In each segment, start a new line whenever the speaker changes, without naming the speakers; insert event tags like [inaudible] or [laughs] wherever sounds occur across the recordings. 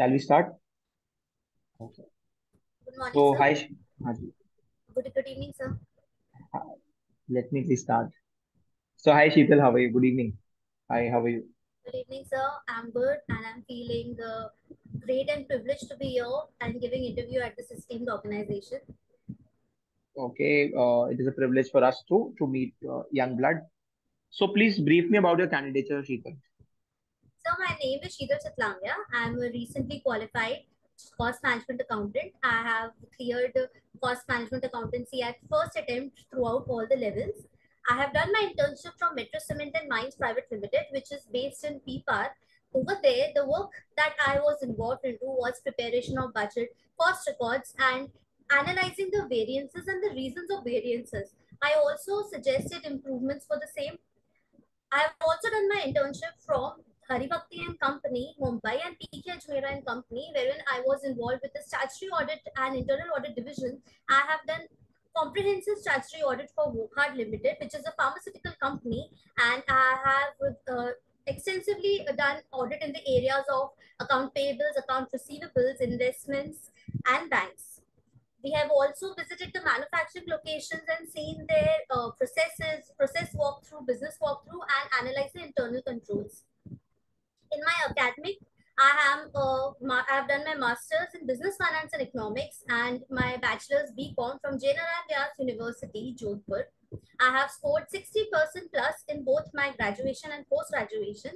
Shall we start? Okay.
Good morning,
So,
sir.
hi, Sh- Haji.
Good, good evening, sir.
Uh, Let me please start. So, hi, Sheetal, how are you? Good evening. Hi, how are you?
Good evening, sir. I'm good and I'm feeling uh, great and privileged to be here and giving interview at this esteemed organization.
Okay, uh, it is a privilege for us too to meet uh, young blood. So, please brief me about your candidature, Sheetal.
So my name is Sheetal Chitlangia. I'm a recently qualified cost management accountant. I have cleared cost management accountancy at first attempt throughout all the levels. I have done my internship from Metro Cement and Mines Private Limited, which is based in PPAR. Over there, the work that I was involved into was preparation of budget, cost records, and analyzing the variances and the reasons of variances. I also suggested improvements for the same I have also done my internship from Haribhakti and Company, Mumbai, and PK Ajmera and Company, wherein I was involved with the statutory audit and internal audit division. I have done comprehensive statutory audit for Wockhardt Limited, which is a pharmaceutical company, and I have uh, extensively done audit in the areas of account payables, account receivables, investments, and banks. We have also visited the manufacturing locations and seen their uh, processes, process walkthrough, business walkthrough, and analyzed the internal controls. In my academic, I am uh, ma- I have done my master's in business finance and economics and my bachelor's BCom from Jai Narain Vyas University, Jodhpur. I have scored 60% plus in both my graduation and post graduation.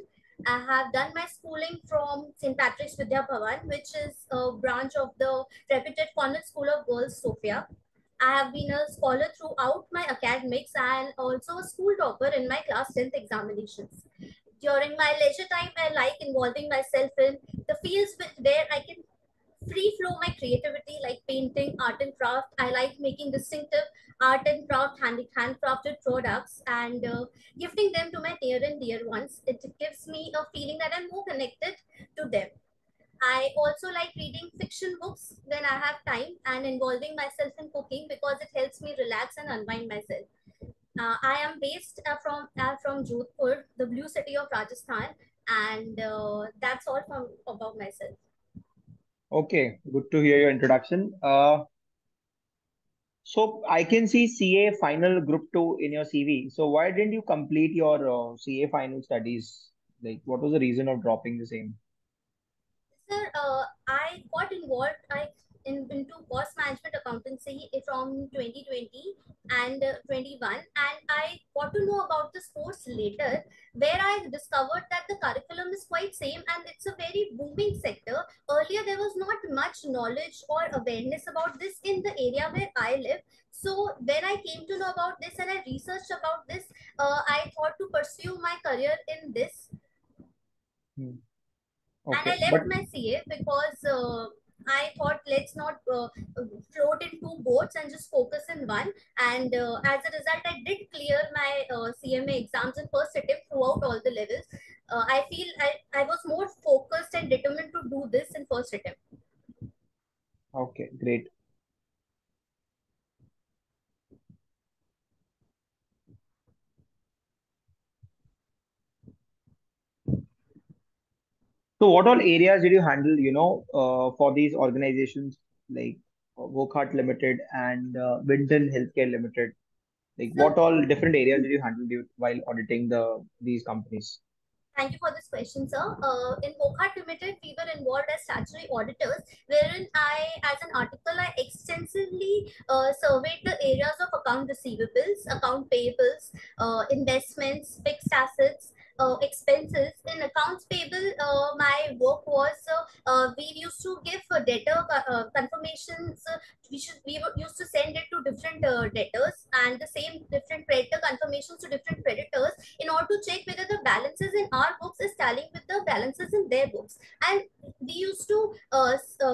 I have done my schooling from St. Patrick's Vidya Bhavan, which is a branch of the reputed Convent School of Girls, Sofia. I have been a scholar throughout my academics and also a school topper in my class 10th examinations. During my leisure time, I like involving myself in the fields where I can free flow my creativity like painting, art and craft. I like making distinctive art and craft, hand, handcrafted products and uh, gifting them to my near and dear ones. It gives me a feeling that I'm more connected to them. I also like reading fiction books when I have time and involving myself in cooking because it helps me relax and unwind myself. Uh, I am based uh, from uh, from Jodhpur, the blue city of Rajasthan, and uh, that's all from about myself.
Okay, good to hear your introduction. Uh, so, I can see CA final group two in your CV. So, why didn't you complete your uh, CA final studies? Like, what was the reason of dropping the same?
Sir, uh, I got involved I, in, into cost management accountancy from 2020 and uh, 21, and I got to know about this course later, where I discovered that the curriculum is quite same and it's a very booming sector. Earlier, there was not much knowledge or awareness about this in the area where I live. So when I came to know about this and I researched about this, uh, I thought to pursue my career in this
Hmm.
and
Okay,
I
but
left my CA because uh, I thought let's not uh, float in two boats and just focus in one. And uh, as a result, I did clear my uh, CMA exams in first attempt throughout all the levels. Uh, I feel I, I was more focused and determined to do this in first attempt.
okay, great. So, what all areas did you handle, you know, uh, for these organizations like uh, Wockhardt Limited and uh, Winton Healthcare Limited? Like, what all different areas did you handle while auditing the these companies?
Thank you for this question, sir. Uh, in Wockhardt Limited, we were involved as statutory auditors, wherein I, as an article, I extensively uh, surveyed the areas of account receivables, account payables, uh, investments, fixed assets, uh, expenses. In accounts payable, uh, my work was uh, uh, we used to give uh, debtor uh, confirmations. Uh, we should we used to send it to different debtors and the same different creditor confirmations to different creditors in order to check whether the balances in our books is tallying with the balances in their books and we used to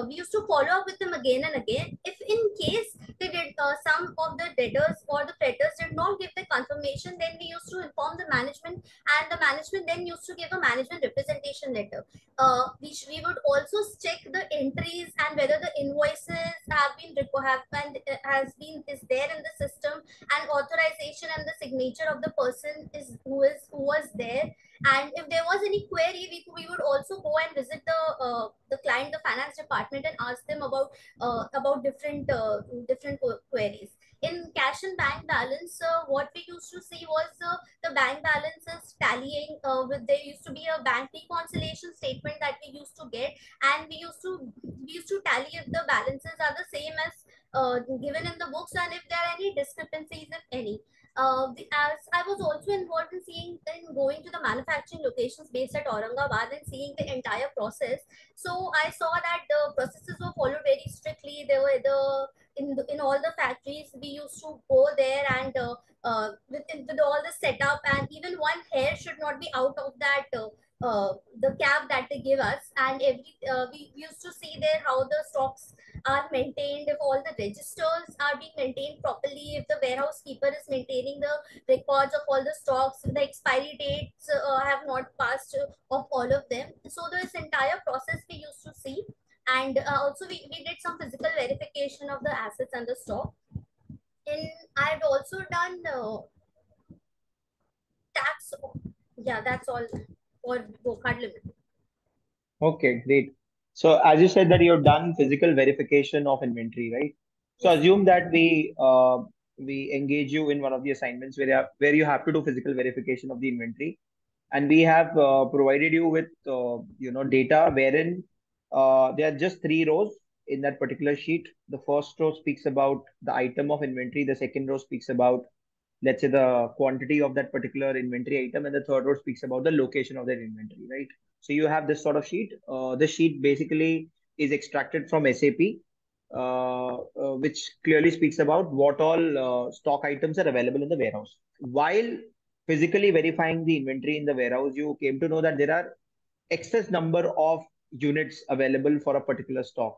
we used to follow up with them again and again if in case did uh, some of the debtors or the creditors did not give the confirmation. Then we used to inform the management and the management then used to give a management representation letter. Uh, we, we would also check the entries and whether the invoices have been have has been is there in the system and authorization and the signature of the person is who is who was there and if there was any query we, we would also go and visit the uh, the client the finance department and ask them about uh, about different uh, different queries. In cash and bank balance uh, what we used to see was uh, the bank balances tallying uh, with there used to be a bank reconciliation statement that we used to get. And we used to we used to tally if the balances are the same as given in the books and if there are any discrepancies if any uh, the, as I was also involved in seeing in going to the manufacturing locations based at Aurangabad and seeing the entire process. So I saw that the processes were followed very strictly. There were the in in all the factories we used to go there and uh, uh, with, with all the setup and even one hair should not be out of that uh, uh, the cap that they give us and every uh, we used to see there how the stocks are maintained if all the registers are being maintained properly if the warehouse keeper is maintaining the records of all the stocks the expiry dates uh, have not passed of all of them so this entire process we used to see and uh, also we, we did some physical verification of the assets and the stock and i've also done uh, tax yeah that's all for Wockhardt Limited.
Okay, great. So as you said that you've done physical verification of inventory, right? So assume that we uh, we engage you in one of the assignments where you have, where you have to do physical verification of the inventory, and we have uh, provided you with uh, you know data wherein uh, there are just three rows in that particular sheet. The first row speaks about the item of inventory. The second row speaks about let's say the quantity of that particular inventory item and the third row speaks about the location of that inventory right so you have this sort of sheet. Uh, the sheet basically is extracted from sap uh, uh, which clearly speaks about what all uh, stock items are available in the warehouse. While physically verifying the inventory in the warehouse you came to know that there are excess number of units available for a particular stock.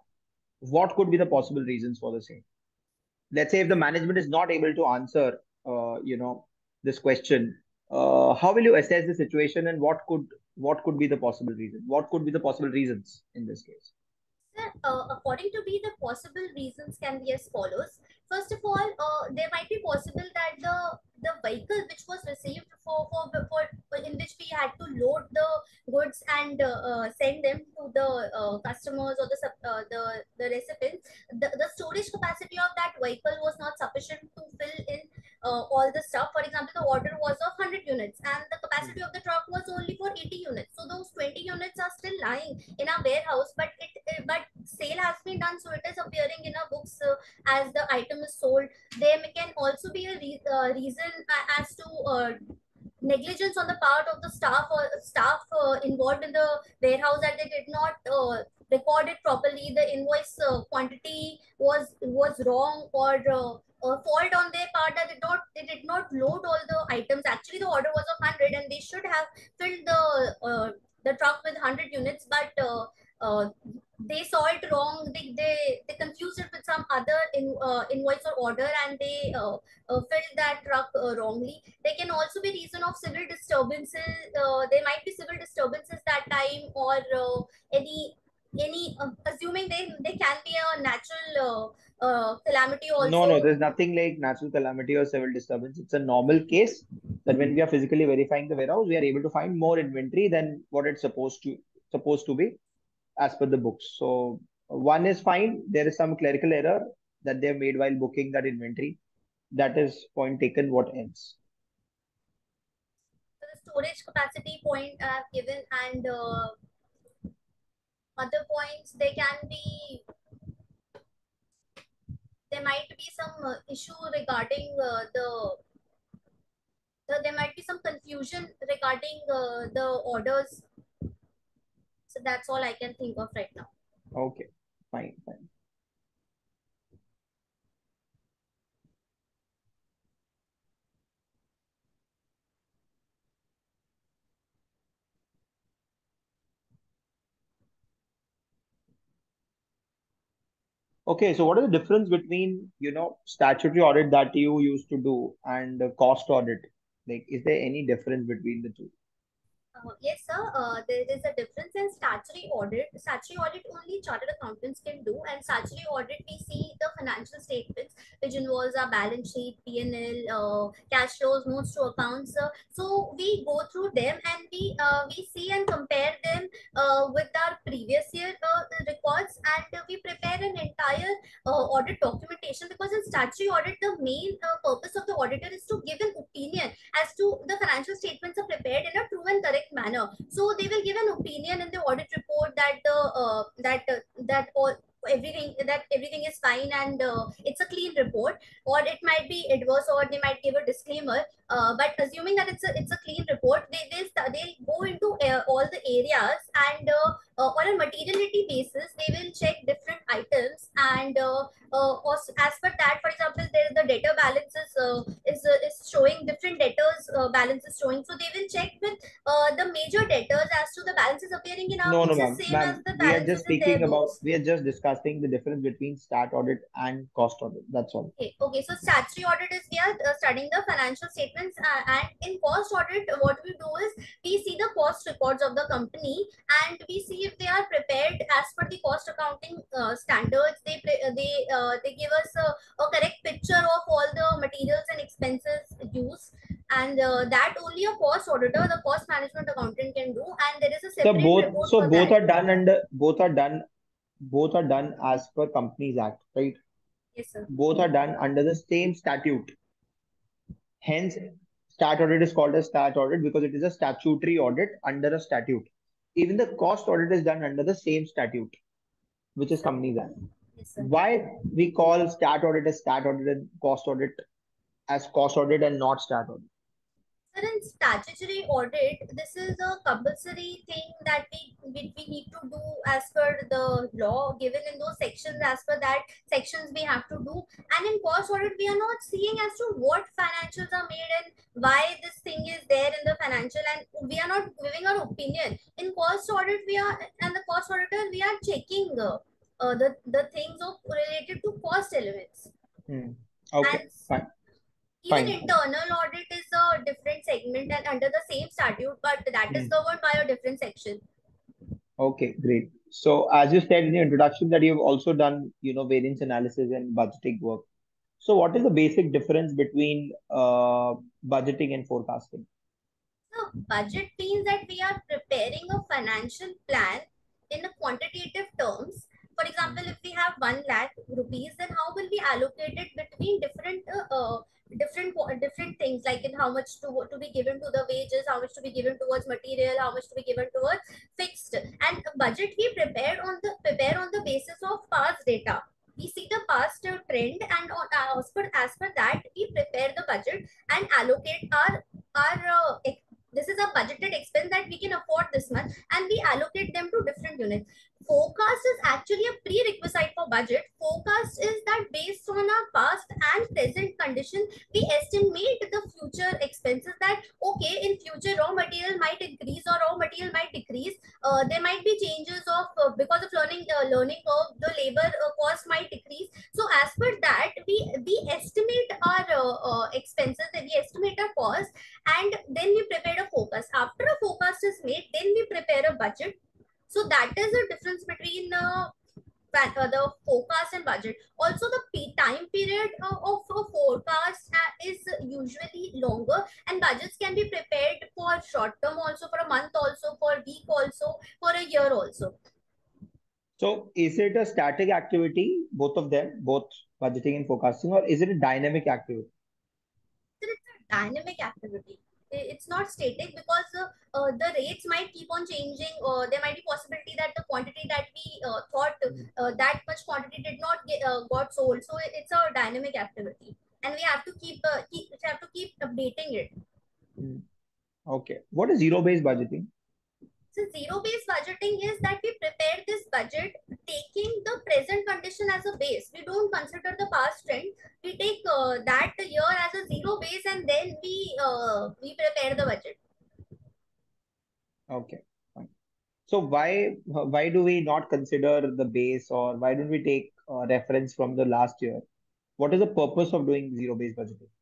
What could be the possible reasons for the same? Let's say if the management is not able to answer uh, you know this question uh, how will you assess the situation and what could what could be the possible reason what could be the possible reasons in this case
Sir, uh, according to me, the possible reasons can be as follows. First of all, uh, there might be possible that the the vehicle which was received for, for, for in which we had to load the goods and uh, uh, send them to the uh, customers or the uh, the the recipients, the, the storage capacity of that vehicle was not sufficient to fill in uh, all the stuff. For example, the order was of 100 units and the capacity of the truck was only for 80 units. So those 20 units are still lying in our warehouse, but it but sale has been done, so it is appearing in our books as the item is sold. There can also be a re uh, reason as to uh, negligence on the part of the staff or staff uh, involved in the warehouse that they did not uh, record it properly the invoice uh, quantity was was wrong or uh, fault on their part that they not they did not load all the items. Actually the order was of 100 and they should have filled the uh, the truck with 100 units but uh, they saw it wrong. They, they, they confused it with some other in, uh, invoice or order and they uh, uh, filled that truck uh, wrongly. There can also be reason of civil disturbances. Uh, there might be civil disturbances that time or any any assuming they they can be a natural calamity also.
No, no, there's nothing like natural calamity or civil disturbance. It's a normal case that when we are physically verifying the warehouse, we are able to find more inventory than what it's supposed to supposed to be as per the books. So one is fine. There is some clerical error that they have made while booking that inventory. That is point taken. What else?
So the storage capacity point I have given and uh, other points they can be there might be some uh, issue regarding uh, the, the there might be some confusion regarding uh, the orders so that's all I can think of right now.
Okay, fine, fine. Okay, so what is the difference between, you know, statutory audit that you used to do and cost audit? Like, is there any difference between the two?
Uh, yes, sir. Uh, there is a difference in statutory audit. Statutory audit only chartered accountants can do, and statutory audit we see the financial statements, which involves our balance sheet, P&L, uh, cash flows, notes to accounts. So we go through them and we uh, we see and compare them uh, with our previous year records, and we prepare an entire audit documentation because in statutory audit the main purpose of the auditor is to give an opinion as to the financial statements are prepared in a true and correct manner. So they will give an opinion in the audit report that the uh, that uh, that all everything that everything is fine and uh, it's a clean report or it might be adverse or they might give a disclaimer uh, but assuming that it's a it's a clean report they they they go into uh, all the areas and uh, uh, on a materiality basis they will check different items and uh, as per that for example there the debtor balances is is showing different debtors balances showing. So they will check with the major debtors as to the balances appearing in our
no no ma'am, we are just speaking about books. we are just discussing the difference between stat audit and cost audit. That's all.
Okay okay. So statutory audit is we are studying the financial statement statements uh, and in cost audit what we do is we see the cost records of the company and we see if they are prepared as per the cost accounting uh, standards. They they uh, they give us a, a, correct picture of all the materials and expenses used. And uh, that only a cost auditor the cost management accountant can do. And there is a separate
so both so both that. are done and both are done both are done as per companies act right?
Yes sir.
Both are done under the same statute Hence, stat audit is called a stat audit because it is a statutory audit under a statute. Even the cost audit is done under the same statute, which is Companies Act. Yes, Why we call stat audit as stat audit and cost audit as cost audit and not stat audit?
Sir, in statutory audit, this is a compulsory thing that we, we, we need to do as per the law given in those sections. As per that sections we have to do. And in cost audit, we are not seeing as to what financials are made and why this thing is there in the financial and we are not giving our opinion. In cost audit, we are and the cost auditor, we are checking uh, uh, the, the things of related to cost elements.
Hmm. Okay, and, fine
even Fine. internal audit is a different segment and under the same statute, but that is hmm. covered by a different section.
Okay, great. So as you said in the introduction that you've also done, you know, variance analysis and budgeting work. So what is the basic difference between uh, budgeting and forecasting?
So budget means that we are preparing a financial plan in a quantitative terms. For example, if we have 1 lakh rupees, then how will we allocate it between different uh, uh, different different things? Like in how much to to be given to the wages how much to be given towards material how much to be given towards fixed. And budget we prepared on the prepare on the basis of past data. We see the past trend and on as per as per that we prepare the budget and allocate our our uh, this is a budgeted expense that we can afford this much and we allocate them to different units forecast is actually a prerequisite for budget. Forecast is that based on our past and present condition, we estimate the future expenses that, okay, in future raw material might increase or raw material might decrease. Uh, there might be changes of, uh, because of learning, uh, learning of the labor uh, cost might decrease. So as per that, we, we estimate our uh, uh, expenses, we estimate our cost and then we prepare a forecast. After a forecast is made, then we prepare a budget so that is the difference between uh, the forecast and budget. Also, the time period uh, of a forecast uh, is usually longer, and budgets can be prepared for short term, also for a month, also for a week, also for a year, also.
So, is it a static activity, both of them, both budgeting and forecasting, or is it a dynamic activity?
It's a dynamic activity it's not static because uh, uh, the rates might keep on changing or there might be possibility that the quantity that we uh, thought hmm. uh, that much quantity did not get uh, got sold so it's a dynamic activity and we have to keep, uh, keep we have to keep updating it
hmm. okay what is zero based budgeting
so zero-based budgeting is that we prepare this budget taking the present condition as a base. We don't consider the past trend. We take uh, that year as a zero base and then we uh, we prepare the budget.
Okay. So why why do we not consider the base or why don't we take uh, reference from the last year? What is the purpose of doing zero-based budgeting?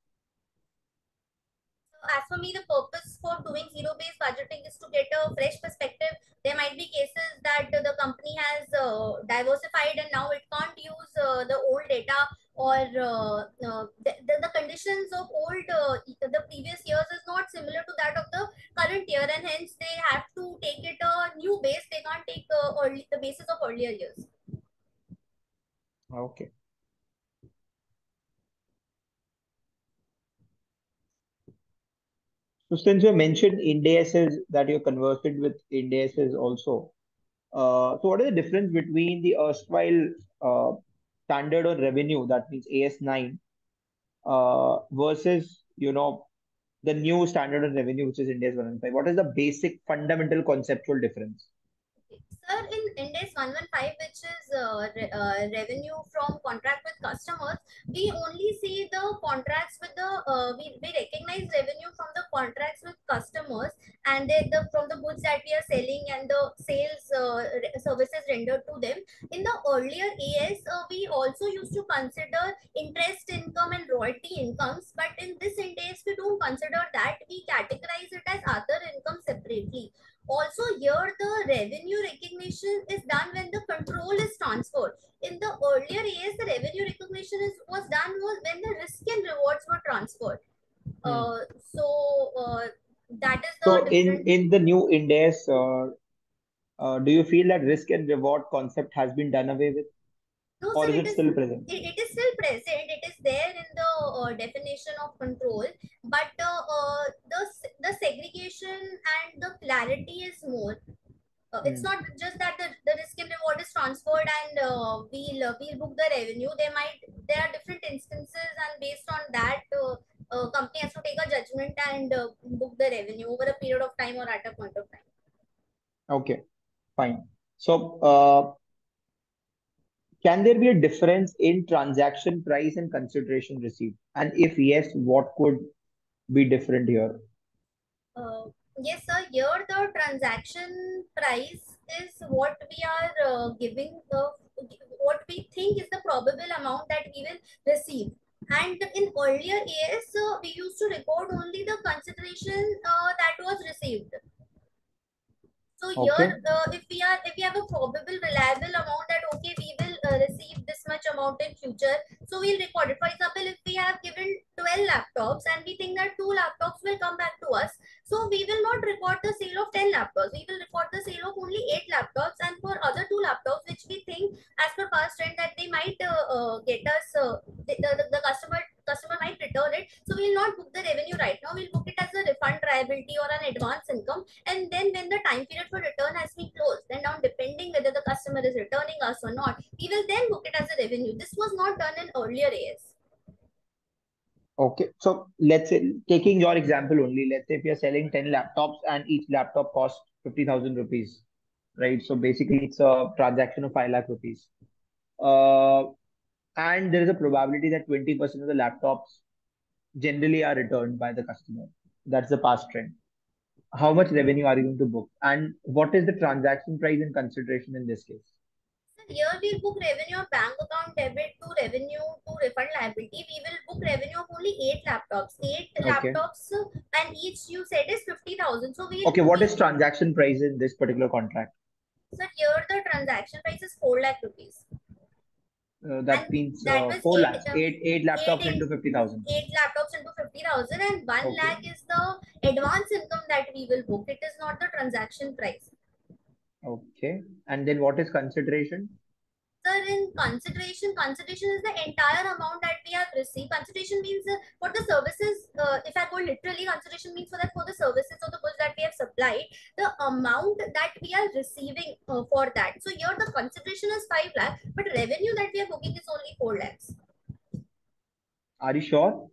As for me, the purpose for doing zero-based budgeting is to get a fresh perspective. There might be cases that the company has uh, diversified and now it can't use uh, the old data or uh, uh, the, the, conditions of old uh, the previous years is not similar to that of the current year and hence they have to take it a new base. They can't take uh, early, the basis of earlier years.
Okay. So since you mentioned Ind AS's that you're conversant with Ind AS's also, uh, so what is the difference between the erstwhile uh, standard on revenue, that means AS9, uh, versus, you know, the new standard on revenue, which is Ind AS 115? What is the basic fundamental conceptual difference?
In Ind AS 115, which is uh, re uh, revenue from contract with customers, we only see the contracts with the, uh, we, we recognize revenue from the contracts with customers and they, the from the goods that we are selling and the sales uh, services rendered to them. In the earlier AS, uh, we also used to consider interest income and royalty incomes, but in this Ind AS, we don't consider that. We categorize it as other income separately. Also here the revenue recognition is done when the control is transferred. In the earlier years, the revenue recognition is was done was when the risk and rewards were transferred. Hmm. Uh, so uh, that is the
so in in the new Ind AS, uh, uh, do you feel that risk and reward concept has been done away with?
No,
or
sir,
is it, it still present?
It, it is still present. It is there in the uh, definition of control, but uh, uh, the the segregation and the clarity is more. Uh, it's hmm. not just that the, the risk and reward is transferred and uh, we'll uh, we'll book the revenue. There might there are different instances, and based on that, uh, uh, company has to take a judgment and uh, book the revenue over a period of time or at a point of time.
Okay, fine. So uh, can there be a difference in transaction price and consideration received? And if yes, what could be different here?
Uh, yes, sir. Here the transaction price is what we are uh, giving, uh, what we think is the probable amount that we will receive. And in earlier years, uh, we used to record only the consideration uh, that was received. So okay. here, uh, if we are, if we have a probable reliable amount that okay, we will receive this much amount in future, so we'll record it. For example, if we have given 12 laptops and we think that two laptops will come back to us, so we will not record the sale of 10 laptops. We will record the sale of only eight laptops, and for other two laptops, which we think as per past trend that they might uh, uh get us, uh, the, the, the customer customer might return it. So we'll not book the revenue right now. We'll book it as a refund liability or an advance income. And then when the time period for return has been closed, then now depending whether the customer is returning us or not, we will then book it as a revenue. This was not done in earlier AS.
Okay, so let's say taking your example only, let's say if you're selling 10 laptops and each laptop costs 50,000 rupees, right? So basically it's a transaction of 5 lakh rupees. Uh, and there is a probability that 20% of the laptops generally are returned by the customer. That's the past trend. How much revenue are you going to book? And what is the transaction price and consideration in this case?
Here we book revenue of bank account debit to revenue to refund liability. We will book revenue of only eight laptops. Eight okay. laptops and each you said is 50,000. So we
Okay, what is transaction price in this particular contract?
So here the transaction price is 4 lakh rupees.
Uh, that and means that uh, 4 eight, lakhs, eight, eight laptops eight, into 50,000.
Eight laptops into 50,000 and 1 okay. lakh is the advance income that we will book. It is not the transaction price.
Okay. And then what is consideration?
Sir, in consideration, consideration is the entire amount that we have received. Consideration means uh, for the services, uh, if I go literally, consideration means for that for the services or the goods that we have supplied, the amount that we are receiving uh, for that. So here the consideration is 5 lakh, but revenue that we are booking is only 4 lakhs.
Are you sure?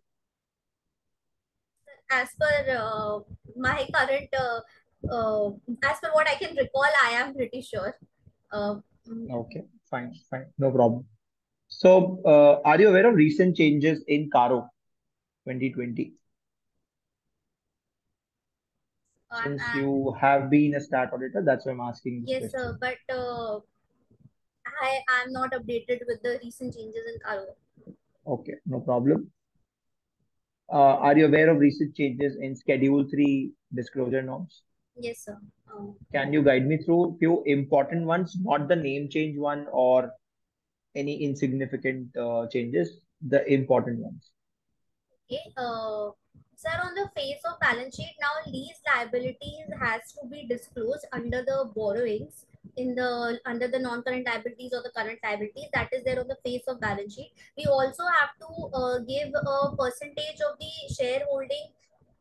As per uh, my current, uh, uh, as per what I can recall, I am pretty sure.
okay fine, fine, no problem. So, uh, are you aware of recent changes in Caro 2020? Uh, Since uh, you have been a stat auditor, that's why I'm asking.
Yes, question. sir, but uh, I am not updated with the recent changes in Caro.
Okay, no problem. Uh, are you aware of recent changes in Schedule 3 disclosure norms?
Yes, sir. Um,
Can you guide me through few important ones, not the name change one or any insignificant uh, changes, the important ones?
okay. Uh, sir, on the face of balance sheet, now lease liabilities has to be disclosed under the borrowings in the under the non-current liabilities or the current liabilities that is there on the face of balance sheet. We also have to uh, give a percentage of the shareholding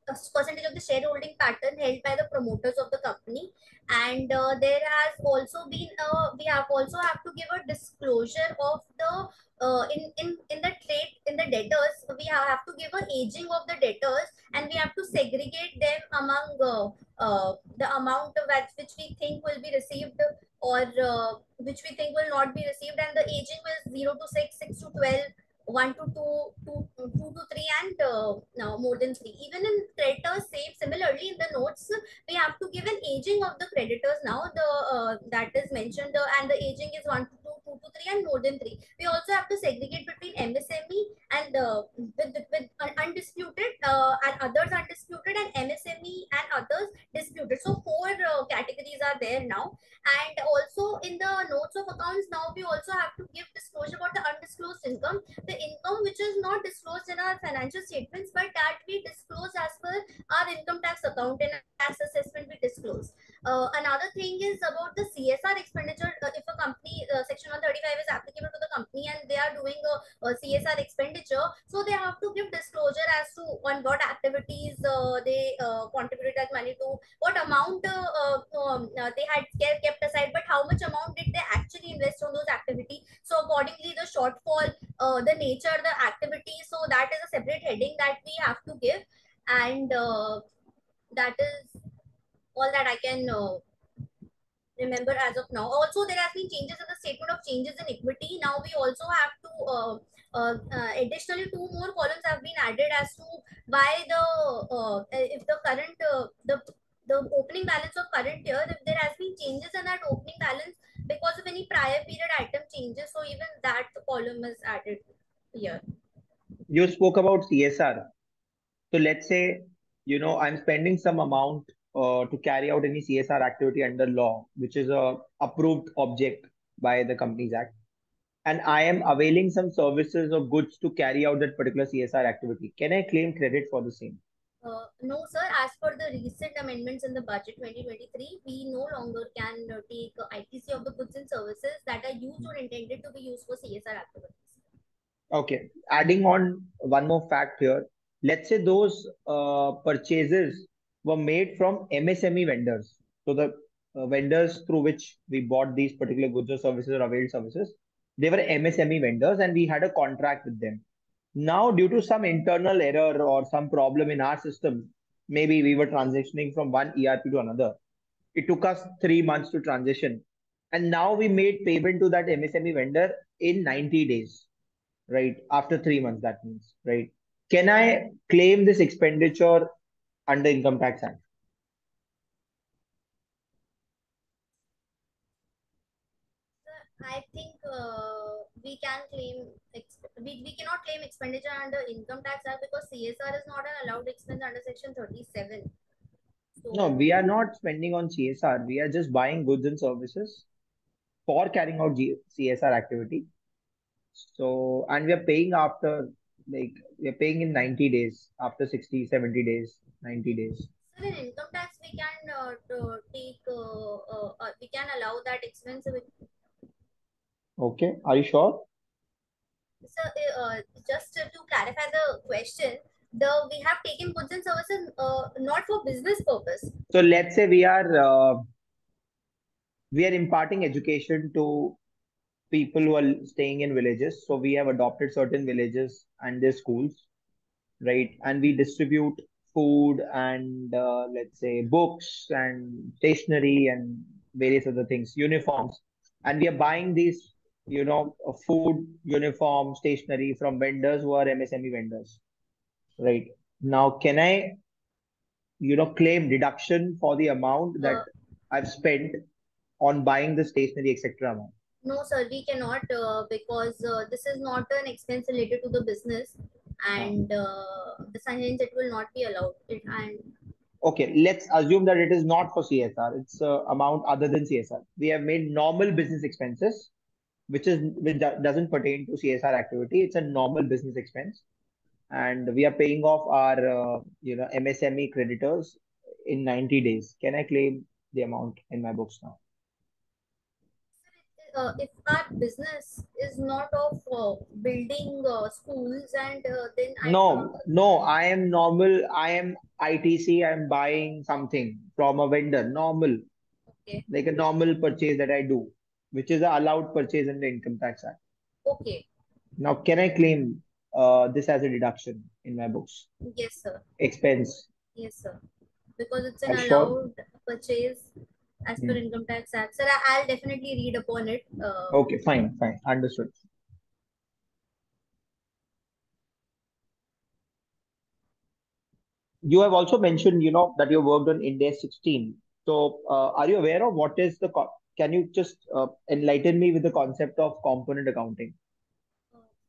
percentage of the shareholding pattern held by the promoters of the company. And uh, there has also been uh, we have also have to give a disclosure of the uh, in in in the trade in the debtors we have to give a aging of the debtors and we have to segregate them among uh, uh, the amount of which we think will be received or uh, which we think will not be received and the aging was 0 to 6 6 to 12 1 to 2, 2, 2 to 3 and uh, no, more than 3. Even in creditors same similarly in the notes we have to give an aging of the creditors now the uh, that is mentioned uh, and the aging is 1 to 2, 2 to 3 and more than 3. We also have to segregate between MSME and uh, with, with undisputed uh, and others undisputed and MSME and others disputed. So four uh, categories are there now and also in the notes of accounts now we also have to give disclosure about the undisclosed income the income which is not disclosed in our financial statements but that we disclose as per our income tax account and tax assessment we disclose. Uh, another thing is about the csr expenditure. Uh, if a company uh, section 135 is applicable to the company and they are doing a, a csr expenditure so they have to give disclosure as to on what activities uh, they uh, contributed that money to what amount uh, um, they had kept aside but how much amount did they actually invest on those activities so accordingly the shortfall uh, the nature the activity. So that is a separate heading that we have to give. And uh, that is all that i can uh, remember as of now. Also there has been changes in the statement of changes in equity. Now we also have to uh, uh, uh, additionally two more columns have been added as to why the if the current the the opening balance of current year if there has been changes in that opening balance because of any prior period item changes so even that column is added here
You spoke about CSR. So let's say, you know, I'm spending some amount uh, to carry out any CSR activity under law, which is a approved object by the Companies Act, and I am availing some services or goods to carry out that particular CSR activity. Can I claim credit for the same?
Uh, no sir as per the recent amendments in the budget 2023 we no longer can uh, take uh, itc of the goods and services that are used or intended to be used for csr activities
Okay. Adding on one more fact here. Let's say those uh, purchases were made from MSME vendors. So the uh, vendors through which we bought these particular goods or services or availed services, they were MSME vendors and we had a contract with them. Now, due to some internal error or some problem in our system, maybe we were transitioning from one ERP to another. It took us three months to transition. And now we made payment to that MSME vendor in 90 days right? After three months, that means, right? Can I claim this expenditure under Income Tax Act?
I think uh, we can claim we, we cannot claim expenditure under income tax act because CSR is not an allowed expense under section 37.
So, no, we are not spending on CSR. We are just buying goods and services for carrying out G CSR activity. So, and we are paying after like we are paying in 90 days, after 60, 70 days, 90 days.
So in income tax, we can uh, take, uh, uh, we can allow that expense.
Okay, are you sure?
So uh, just to clarify the question, the we have taken goods and services uh, not for business purpose.
So let's say we are uh, we are imparting education to people who are staying in villages. So we have adopted certain villages and their schools, right? And we distribute food and uh, let's say books and stationery and various other things, uniforms, and we are buying these you know, food, uniform, stationery from vendors who are MSME vendors, right? Now, can I, you know, claim deduction for the amount that uh, I've spent on buying the stationery, etc. amount?
No, sir, we cannot uh, because uh, this is not an expense related to the business. and uh, the hence it will not be allowed. It, and
Okay, let's assume that it is not for CSR. It's uh, amount other than CSR. We have made normal business expenses, which is which doesn't pertain to CSR activity. It's a normal business expense, and we are paying off our uh, you know MSME creditors in 90 days. Can I claim the amount in my books now?
uh, if our business is not of uh, building uh, schools and uh, then I
No, no, I am normal. I am ITC. I am buying something from a vendor, normal,
okay
like a normal purchase that I do, which is a allowed purchase in the Income Tax Act.
okay
Now, can I claim uh, this as a deduction in my books?
yes sir
Expense.
yes sir because it's an
Are you sure?
allowed purchase as per
Hmm.
income tax act sir i'll definitely read upon it uh,
Okay, fine, fine. Understood. You have also mentioned, you know, that you worked on Ind AS 16. So, uh, are you aware of what is the, can you just uh, enlighten me with the concept of component accounting?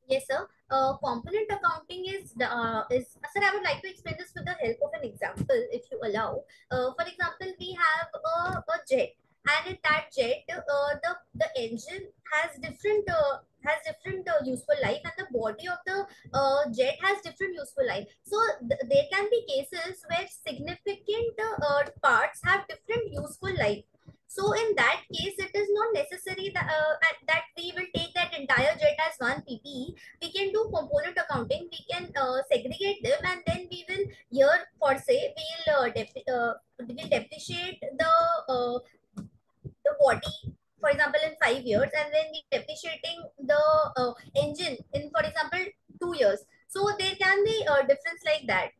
Yes, sir. Uh, component accounting is uh, is sir. I would like to explain this with the help of an example, if you allow. Uh, for example, we have a, a jet, and in that jet, uh, the the engine has different uh, has different uh, useful life, and the body of the uh, jet has different useful life. So th- there can be cases where significant uh, parts have different useful life. So in that case, it is not necessary that, uh, that we will take that entire jet as one PPE. We can do component accounting. We can uh, segregate them, and then we will here for say we'll uh, dep- uh, we'll depreciate the uh, the body. For example, in five years, and then we depreciating the uh, engine in, for example, two years. So there can be a difference like that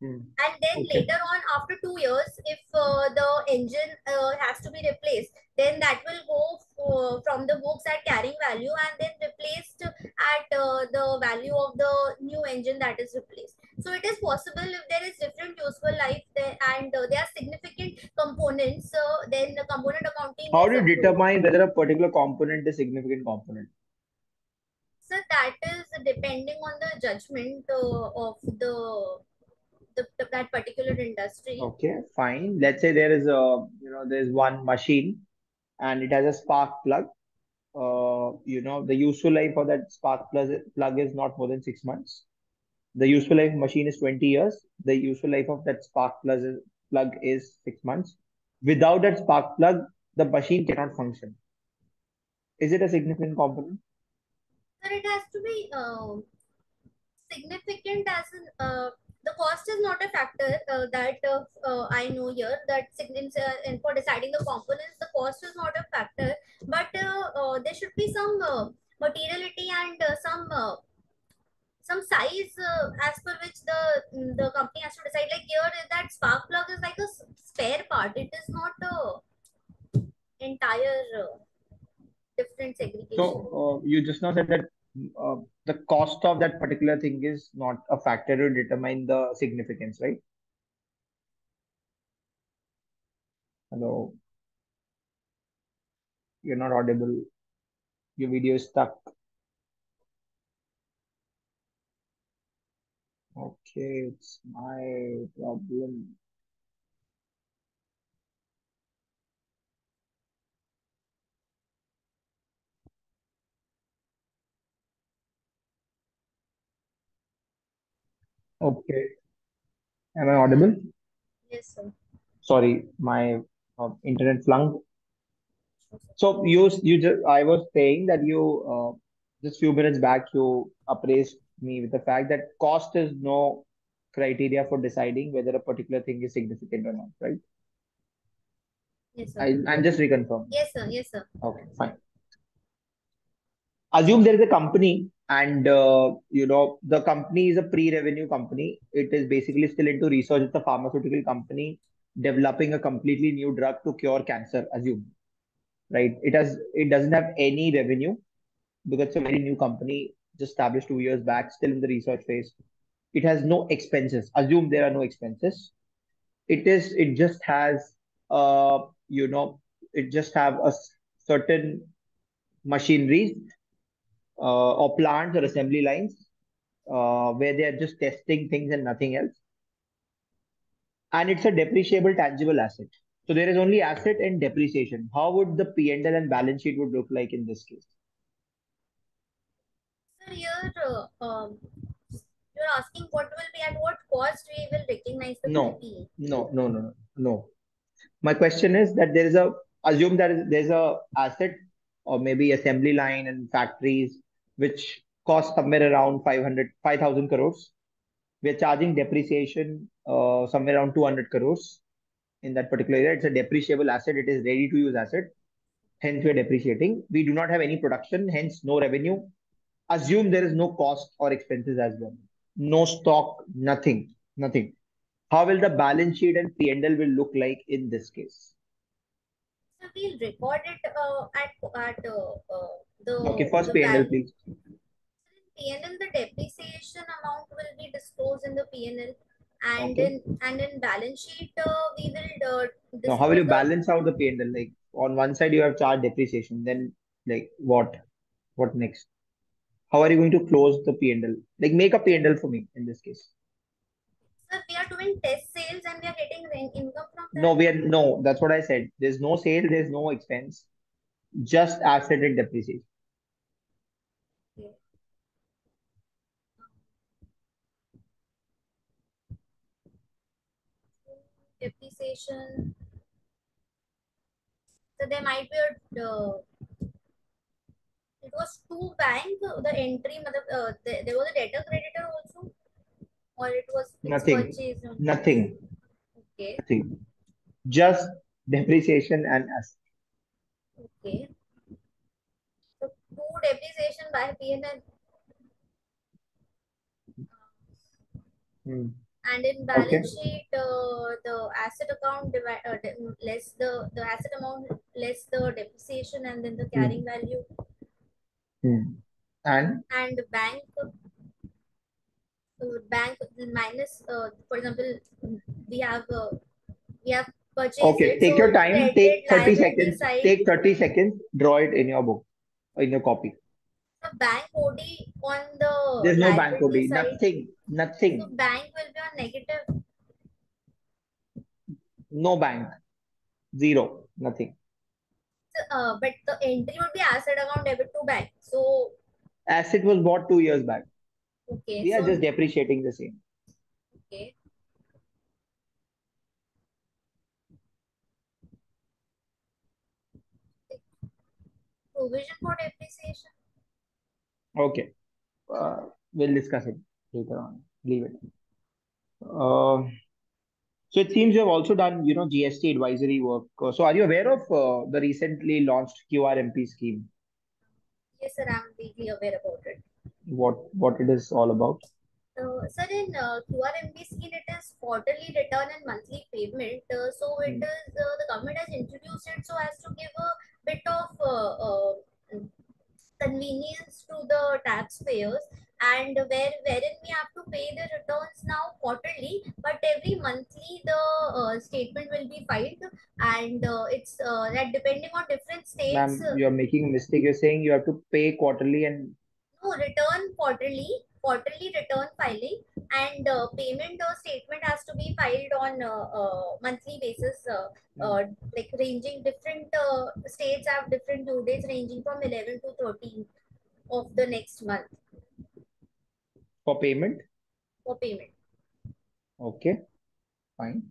Hmm.
and then
Okay.
later on after two years if uh, the engine uh, has to be replaced then that will go for, from the books at carrying value and then replaced at uh, the value of the new engine that is replaced so it is possible if there is different useful life there and uh, there are significant components so then the component accounting
How do you determine whether a particular component is significant component?
so that is depending on the judgment uh, of the, the, the that particular industry
Okay, fine. Let's say there is a, you know, there's one machine and it has a spark plug. Uh, you know, the useful life of that spark plug, plug is not more than six months. The useful life of machine is 20 years. The useful life of that spark plug is, plug is six months. Without that spark plug, the machine cannot function. Is it a significant component?
Sir, it has to be uh, significant as in uh, the cost is not a factor uh, that uh, I know here that sign- uh, and for deciding the components the cost is not a factor. But uh, uh, there should be some materiality and some some size as per which the the company has to decide. Like here that spark plug is like a spare part. It is not a entire different segregation.
So, you just now said that uh, the cost of that particular thing is not a factor to determine the significance, right? Hello, you're not audible. Your video is stuck. Okay, it's my problem. Okay, am I audible?
yes sir
Sorry, my uh, internet
sir.
So you you just I was saying that you uh, just few minutes back you appraised me with the fact that cost is no criteria for deciding whether a particular thing is significant or not, right?
yes sir
I I'm just reconfirm.
yes sir yes sir
Okay, fine. Assume there is a company and uh, you know the company is a pre-revenue company. It is basically still into research. It's a pharmaceutical company developing a completely new drug to cure cancer. Assume, right? It has it doesn't have any revenue because it's a very new company, just established two years back, still in the research phase. It has no expenses. Assume there are no expenses. It is, it just has, uh, you know, it just have a certain machineries, uh, or plants or assembly lines, uh, where they are just testing things and nothing else. And it's a depreciable tangible asset. So there is only asset and depreciation. How would the P&L and balance sheet would look like in this case?
Sir, here uh, um, you're asking what will be at what cost we will recognize the
No, no, no, no, no, no. My question is that there is a assume that there's a asset or maybe assembly line and factories which cost somewhere around 500 5000 crores. We are charging depreciation uh, somewhere around 200 crores in that particular area it's a depreciable asset. It is ready to use asset. Hence we are depreciating. We do not have any production hence no revenue. Assume there is no cost or expenses as well. No stock nothing nothing. How will the balance sheet and p&l will look like in this case?
So we'll record it uh, at at uh, uh, the
okay first
the
p&l please.
P&L, the depreciation amount will be disclosed in the P&L, and
okay.
in and in balance sheet uh, we will uh,
now how will you balance out the p&l like on one side you have charged depreciation then like what? What next? How are you going to close the p&l like make a p&l for me in this case.
Sir, we are doing test sales and we are getting in- income from
no we are no that's what i said. There's no sale there's no expense just asset and depreciation.
Depreciation. So there might be a uh, it was two bank the entry uh, there, there was a debtor creditor also or it was
nothing.
purchase
nothing.
Okay.
Nothing. Just depreciation and asset
okay so two depreciation by P&L
Hmm.
and in
okay
balance sheet uh, the asset account divi- uh, less the the asset amount less the depreciation and then the
Hmm.
carrying value
Hmm. and
and bank uh, bank minus uh, for example we have uh, we have purchased
okay take
so
your time take 30 seconds
side
take 30 seconds draw it in your book in your copy.
The bank OD on the
there's no bank OD
side.
nothing nothing.
So bank will be on negative.
No bank zero nothing.
Uh, but the entry would be asset account debit to bank so
asset was bought two years back.
Okay
we are just depreciating the same.
Okay provision for depreciation?
Okay. Uh, we'll discuss it later on. Leave it. Um so it seems you have also done you know gst advisory work. Uh, so are you aware of uh, the recently launched qrmp scheme?
Yes sir i'm vaguely aware about it.
What what it is all about?
Uh, sir in uh, qrmp scheme it is quarterly return and monthly payment. Uh, so it
Hmm.
is uh, the government has introduced it so as to give a bit of uh, uh, convenience to the taxpayers and where wherein we have to pay the returns now quarterly but every monthly the uh, statement will be filed and uh, it's uh, that depending on different states
you're making a mistake. You're saying you have to pay quarterly and
no return quarterly quarterly return filing and uh, payment or statement has to be filed on uh, uh, monthly basis uh, uh, like ranging different uh, states have different due dates ranging from 11 to 13 of the next month.
For payment?
For payment.
Okay fine.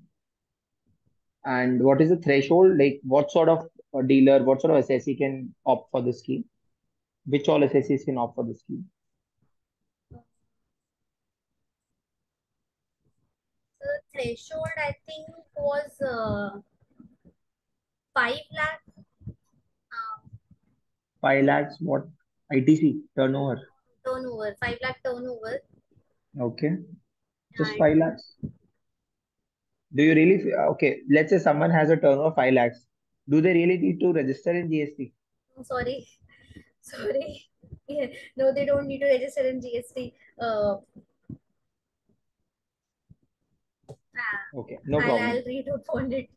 And what is the threshold? Like what sort of dealer what sort of assessee can opt for the scheme? Which all assessees can opt for the scheme
the threshold i think was uh, 5 lakh uh,
5 lakhs what? Itc turnover.
turnover 5 lakh turnover.
Okay. Just
and
5 lakhs. Do you really f- okay let's say someone has a turnover of 5 lakhs. Do they really need to register in gst
I'm sorry. [laughs] Sorry. [laughs] Yeah, no they don't need to register in gst uh,
okay no
I'll,
problem.
I'll read upon it.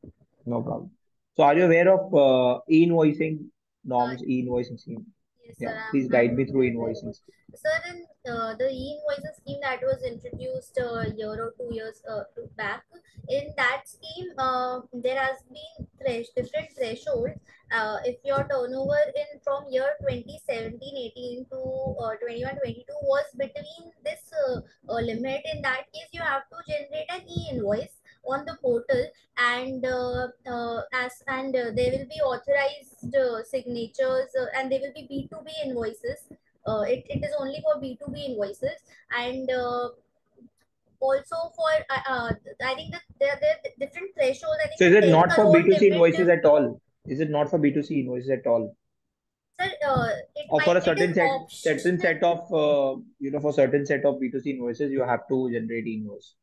No problem. So are you aware of uh, e-invoicing
uh,
norms e-invoicing scheme
Yes,
Yeah,
sir. I'm,
please guide me through invoicing.
Sir, in uh, the e-invoicing scheme that was introduced a year or two years uh, back, in that scheme, uh, there has been thresh- different thresholds. Uh, if your turnover in from year 2017-18 to uh, 21-22 was between this uh, uh, limit, in that case, you have to generate an e-invoice on the portal and uh, uh, as and uh, there will be authorized uh, signatures uh, and there will be b2b invoices uh, it, it is only for b2b invoices and uh, also for uh, i think that there, there are different thresholds
So is it not for B2C invoices at all? Is it not for B2C invoices at all?
sir uh, it
Or for a certain set certain set of uh, you know for certain set of B2C invoices you have to generate invoice.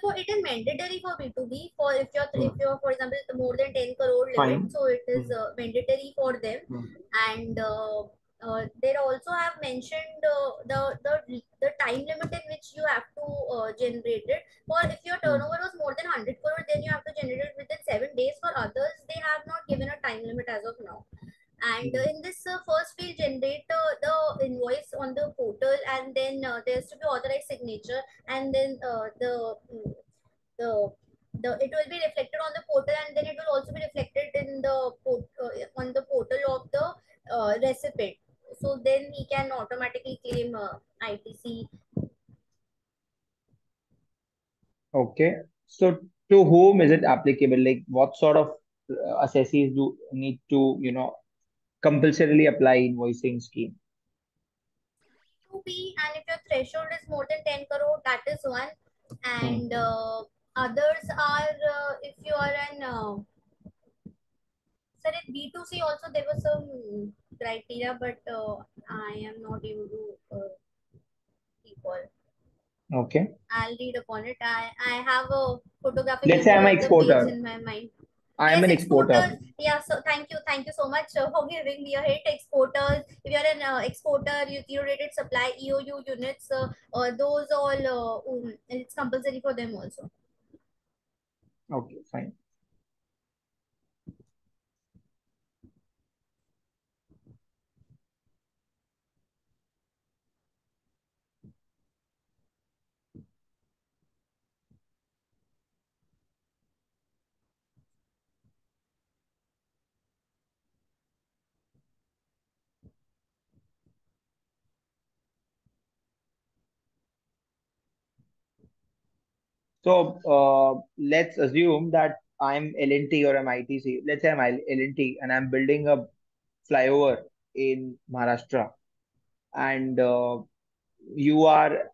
For it is mandatory for B2B. For if you're
Hmm.
if you're for example more than 10 crore limit, so it is
Hmm.
uh, mandatory for them.
Hmm.
And uh, uh, they also have mentioned uh, the the the time limit in which you have to uh, generate it. For if your
Hmm.
turnover was more than 100 crore, then you have to generate it within seven days. For others, they have not given a time limit as of now. And uh, in this uh, first we'll generate uh, the invoice on the portal, and then uh, there's to be authorized signature, and then uh, the mm, the the it will be reflected on the portal, and then it will also be reflected in the port, uh, on the portal of the uh, recipient. So then he can automatically claim uh, ITC.
Okay. So to whom is it applicable? Like what sort of assessees do need to, you know, compulsorily apply invoicing scheme?
To be and if your threshold is more than 10 crore, that is one. And uh, others are uh, if you are an uh, sir in B2C also there was some criteria, but uh, I am not able to uh, recall.
Okay.
I'll read upon it. I, I have a photographic
Let's say I'm an
of the page
exporter.
in my mind.
I am
Yes,
an exporter.
Yeah, so thank you, thank you so much uh, for giving me a hit. Exporters, if you're an uh, exporter, you zero rated supply EOU units, uh, uh, those all uh, um, it's compulsory for them also.
Okay, fine. So uh, let's assume that I'm L&T or I'm ITC. Let's say I'm L&T and I'm building a flyover in Maharashtra, and uh, you are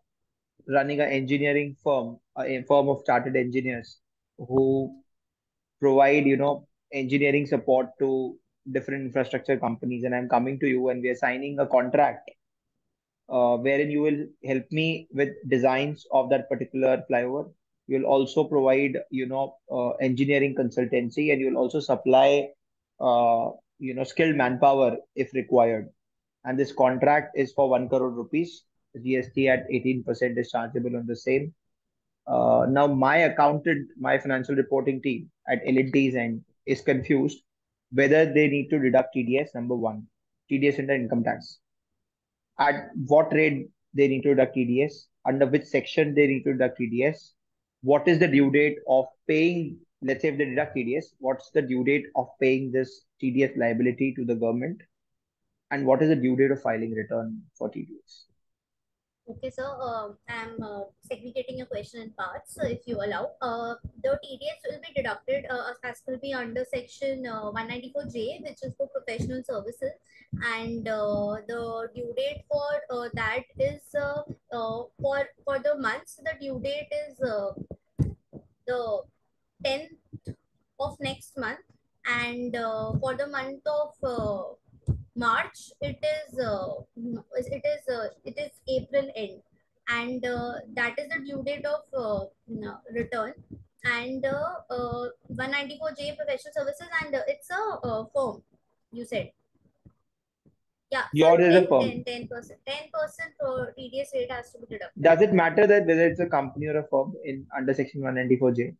running an engineering firm, a firm of chartered engineers who provide, you know, engineering support to different infrastructure companies. And I'm coming to you and we are signing a contract uh, wherein you will help me with designs of that particular flyover. You'll also provide, you know, uh, engineering consultancy and you'll also supply, uh, you know, skilled manpower if required. And this contract is for 1 crore rupees. GST at 18% is chargeable on the same. Uh, now my accountant, my financial reporting team at L&T's end is confused whether they need to deduct TDS, number one, TDS under income tax. At what rate they need to deduct TDS, under which section they need to deduct TDS, what is the due date of paying, let's say if they deduct TDS, what's the due date of paying this TDS liability to the government, and what is the due date of filing return for TDS?
Okay, so um, I'm uh, segregating your question in parts, so if you allow. Uh, the TDS will be deducted uh, as will be under section uh, 194J, which is for professional services, and uh, the due date for uh, that is uh, uh, for for the months. The due date is uh, the 10th of next month, and uh, for the month of uh, March, it is uh, it is uh, it is April end, and uh, that is the due date of uh, return. And uh, uh, 194J professional services, and uh, it's a uh, firm. You said, yeah. So
Yours is a
10,
firm.
10 percent, 10 percent for TDS rate has to be deducted.
Does it matter that whether it's a company or a firm in under section 194J?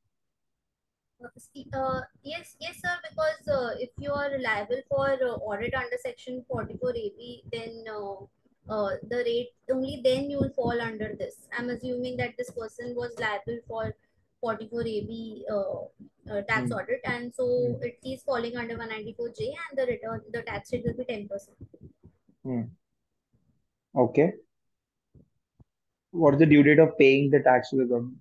Uh, yes, yes, sir. Because uh, if you are liable for uh, audit under Section 44 AB, then uh, uh, the rate only then you will fall under this. I'm assuming that this person was liable for 44 AB uh, uh, tax
Hmm.
audit, and so
Hmm.
it is falling under 194J, and the return the tax rate will be 10 percent.
Hmm. Okay. What's the due date of paying the tax to the government?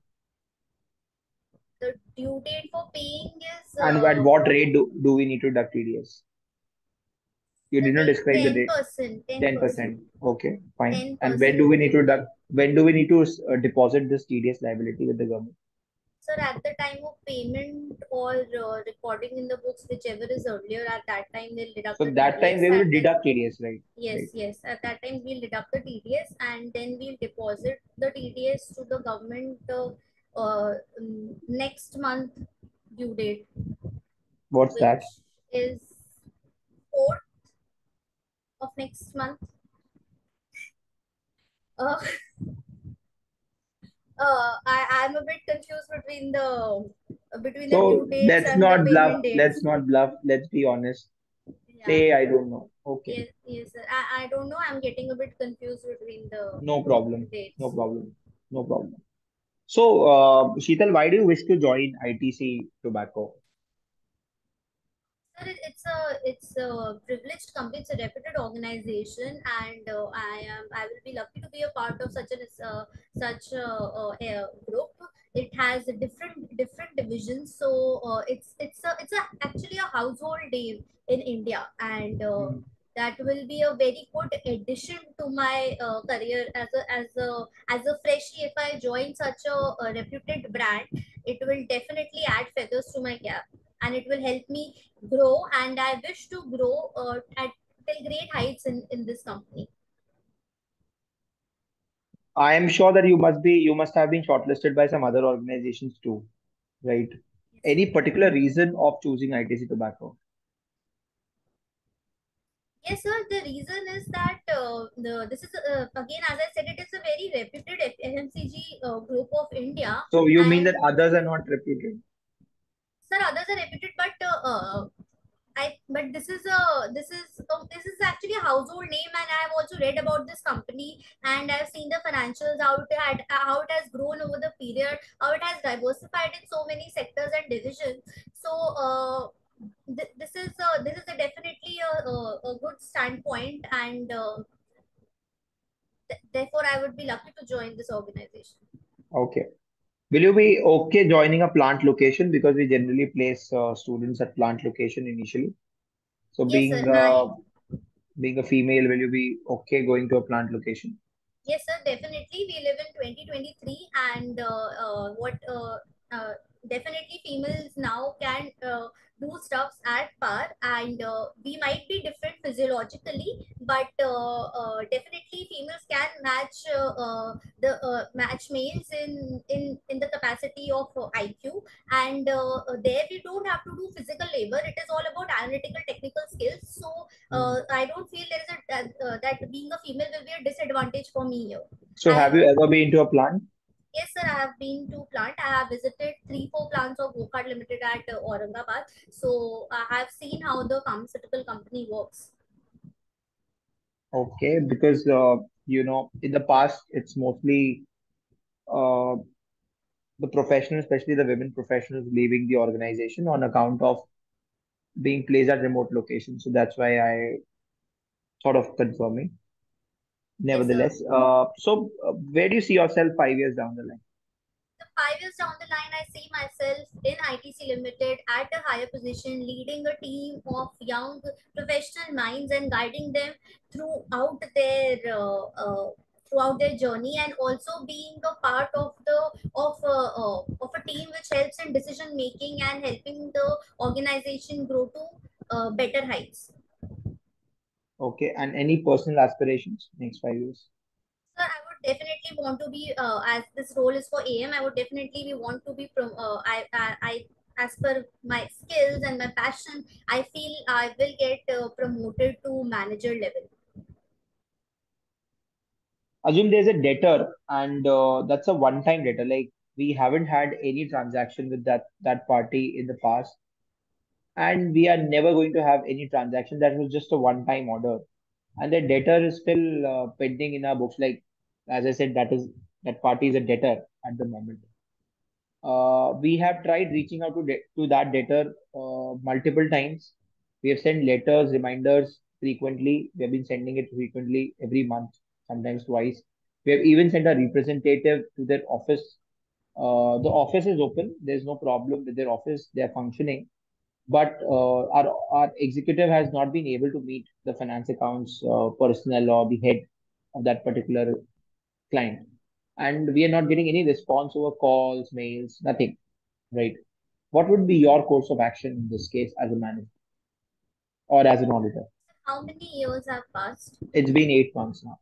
Due date for paying is
And at
uh,
what rate do, do we need to deduct TDS? You did not describe the
10
date.
percent.
10%. Okay, fine.
10
And when do we need to deduct, when do we need to uh, deposit this TDS liability with the government?
Sir, at the time of payment or uh, recording in the books, whichever is earlier, at that time they'll deduct
So
the
that time
TDS
we will
then-
deduct TDS, right?
Yes,
Right.
yes. At that time we'll deduct the TDS and then we'll deposit the TDS to the government uh, uh, mm, next month due date,
What's that?
is fourth of next month. Uh, [laughs] uh, I I'm a bit confused between the between the
So
due dates
let's not bluff.
dates.
Let's not bluff. Let's be honest.
Yeah.
Say I don't know. Okay.
Yes, yes, sir. I, I don't know. I'm getting a bit confused between the
No problem.
dates.
No problem. No problem. So, uh, Sheetal, why do you wish to join ITC Tobacco?
Sir, it's a it's a privileged company. It's a reputed organization, and uh, I am I will be lucky to be a part of such an uh, such a, uh, a group. It has a different different divisions, so uh, it's it's a it's a actually a household name in India, and uh,
Hmm.
That will be a very good addition to my uh, career as a as a as a freshie. If I join such a, a reputed brand, it will definitely add feathers to my cap, and it will help me grow. And I wish to grow uh, at till great heights in in this company.
I am sure that you must be you must have been shortlisted by some other organizations too, right? Any particular reason of choosing ITC Tobacco?
Yes, sir. The reason is that uh, the this is uh, again, as I said, it is a very reputed FMCG uh, group of India.
So you mean that others are not reputed?
Sir, others are reputed, but uh, uh, I but this is a this is uh, this is actually a household name, and I have also read about this company, and I've seen the financials how it had how it has grown over the period, how it has diversified in so many sectors and divisions. So. Th- this is uh, this is a definitely a, a, a good standpoint and uh, th- therefore i would be lucky to join this organization
Okay. Will you be okay joining a plant location because we generally place uh, students at plant location initially? So
Yes,
being
sir. I-
uh, being a female, will you be okay going to a plant location?
Yes, sir, definitely. We live in 2023, and uh, uh, what uh, uh, definitely females now can uh, do stuffs at par, and uh, we might be different physiologically, but uh, uh, definitely females can match uh, uh, the uh, match males in in in the capacity of uh, IQ, and there we don't have to do physical labor. It is all about analytical technical skills. So uh, I don't feel there is a that, uh, that being a female will be a disadvantage for me here.
So
I-
have you ever been to a plant?
Yes, sir. I have been to plant. I have visited three, four plants of Wockhardt Limited at uh, Aurangabad. So I have seen how the pharmaceutical company works.
Okay, because uh, you know, in the past, it's mostly uh, the professionals, especially the women professionals, leaving the organization on account of being placed at remote locations. So that's why I sort of confirming. Nevertheless, uh, so uh, where do you see yourself five years down the line?
Five years down the line, I see myself in ITC Limited at a higher position, leading a team of young professional minds and guiding them throughout their uh, uh, throughout their journey, and also being a part of the of a uh, of a team which helps in decision making and helping the organization grow to uh, better heights.
Okay, and any personal aspirations next five years?
Sir, I would definitely want to be uh, as this role is for AM. I would definitely be want to be from. Uh, I, I I as per my skills and my passion, I feel I will get uh, promoted to manager level.
Assume there's a debtor and uh, that's a one-time debtor. Like we haven't had any transaction with that that party in the past, and we are never going to have any transaction. That was just a one-time order, and the debtor is still uh, pending in our books. Like as I said, that is that party is a debtor at the moment. Uh, we have tried reaching out to de- to that debtor uh, multiple times. We have sent letters, reminders frequently. We have been sending it frequently every month, sometimes twice. We have even sent a representative to their office. Uh, the office is open. There's no problem with their office. They are functioning. But uh, our our executive has not been able to meet the finance accounts uh, personnel or the head of that particular client and we are not getting any response over calls, mails, nothing, right? What would be your course of action in this case as a manager or as an auditor?
How many years have passed?
It's been eight months now.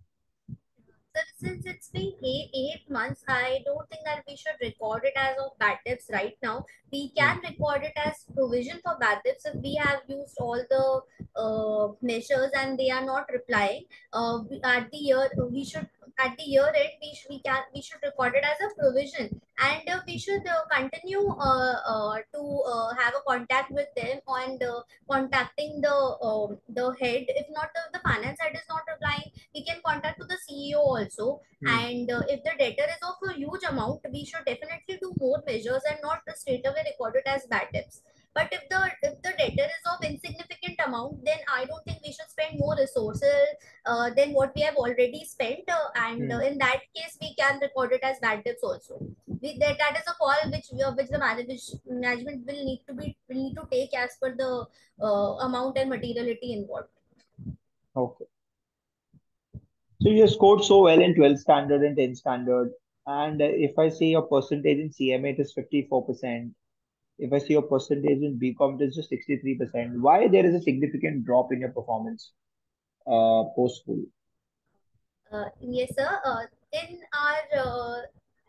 Sir, since it's been eight, eight months, I don't think that we should record it as of bad debts right now. We can record it as provision for bad debts if we have used all the uh, measures and they are not replying. Uh, at the year, we should at the year end we, sh- we can we should record it as a provision and uh, we should uh, continue uh, uh, to uh, have a contact with them and uh, contacting the um the head if not the, the finance head is not replying we can contact to the ceo also
Hmm.
and uh, if the debtor is of a huge amount we should definitely do more measures and not straight away record it as bad debts but if the if the debtor is of insignificant amount then i don't think we should spend more resources uh, than what we have already spent uh, and uh, in that case we can record it as bad debts also we, that, that is a call which we, which the manage, management will need to be will need to take as per the uh, amount and materiality involved
Okay. So you scored so well in 12th standard and 10th standard. And if I see your percentage in CMA, it is 54%. If I see your percentage in BCom, it is just 63%. Why there is a significant drop in your performance uh, post school?
Uh, yes, sir. Uh, in our uh,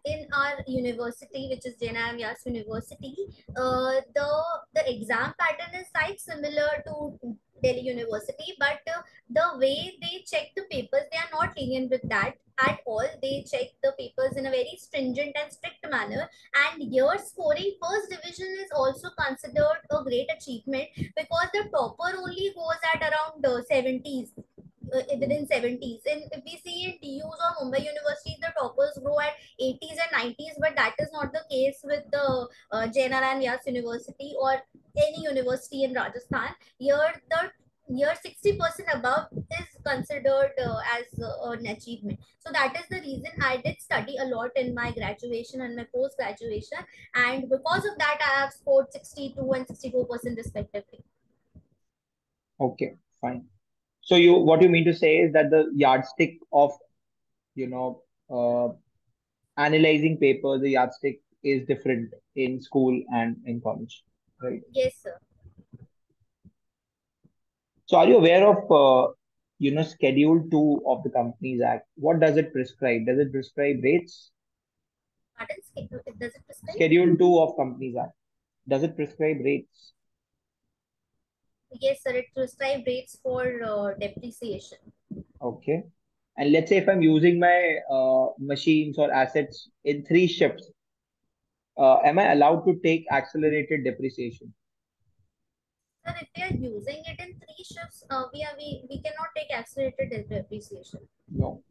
in our university, which is Jai Narain Vyas University, uh, the the exam pattern is quite similar to Delhi University, but uh, the way they check the papers, they are not lenient with that at all. They check the papers in a very stringent and strict manner, and your scoring first division is also considered a great achievement because the topper only goes at around uh, 70s uh, within 70s. And if we see in TUs or Mumbai universities, the toppers grow at 80s and 90s, but that is not the case with the uh, Jai Narain Vyas University or any university in Rajasthan. Here, the year 60% above is considered uh, as uh, an achievement. So that is the reason I did study a lot in my graduation and my post graduation. And because of that, I have scored 62 and 64% respectively.
Okay, fine. So you what you mean to say is that the yardstick of, you know, uh, analyzing paper, the yardstick is different in school and in college, right?
Yes, sir.
So are you aware of, uh, you know, Schedule 2 of the Companies Act? What does it prescribe? Does it prescribe rates?
Pardon? Does it prescribe?
Schedule 2 of Companies Act. Does it prescribe rates?
Yes, sir. It prescribe rates for uh, depreciation.
Okay. And let's say if I'm using my uh, machines or assets in three shifts, uh, am I allowed to take accelerated depreciation?
Sir, if we are using it in three shifts, uh, we are we, we cannot take accelerated depreciation.
No.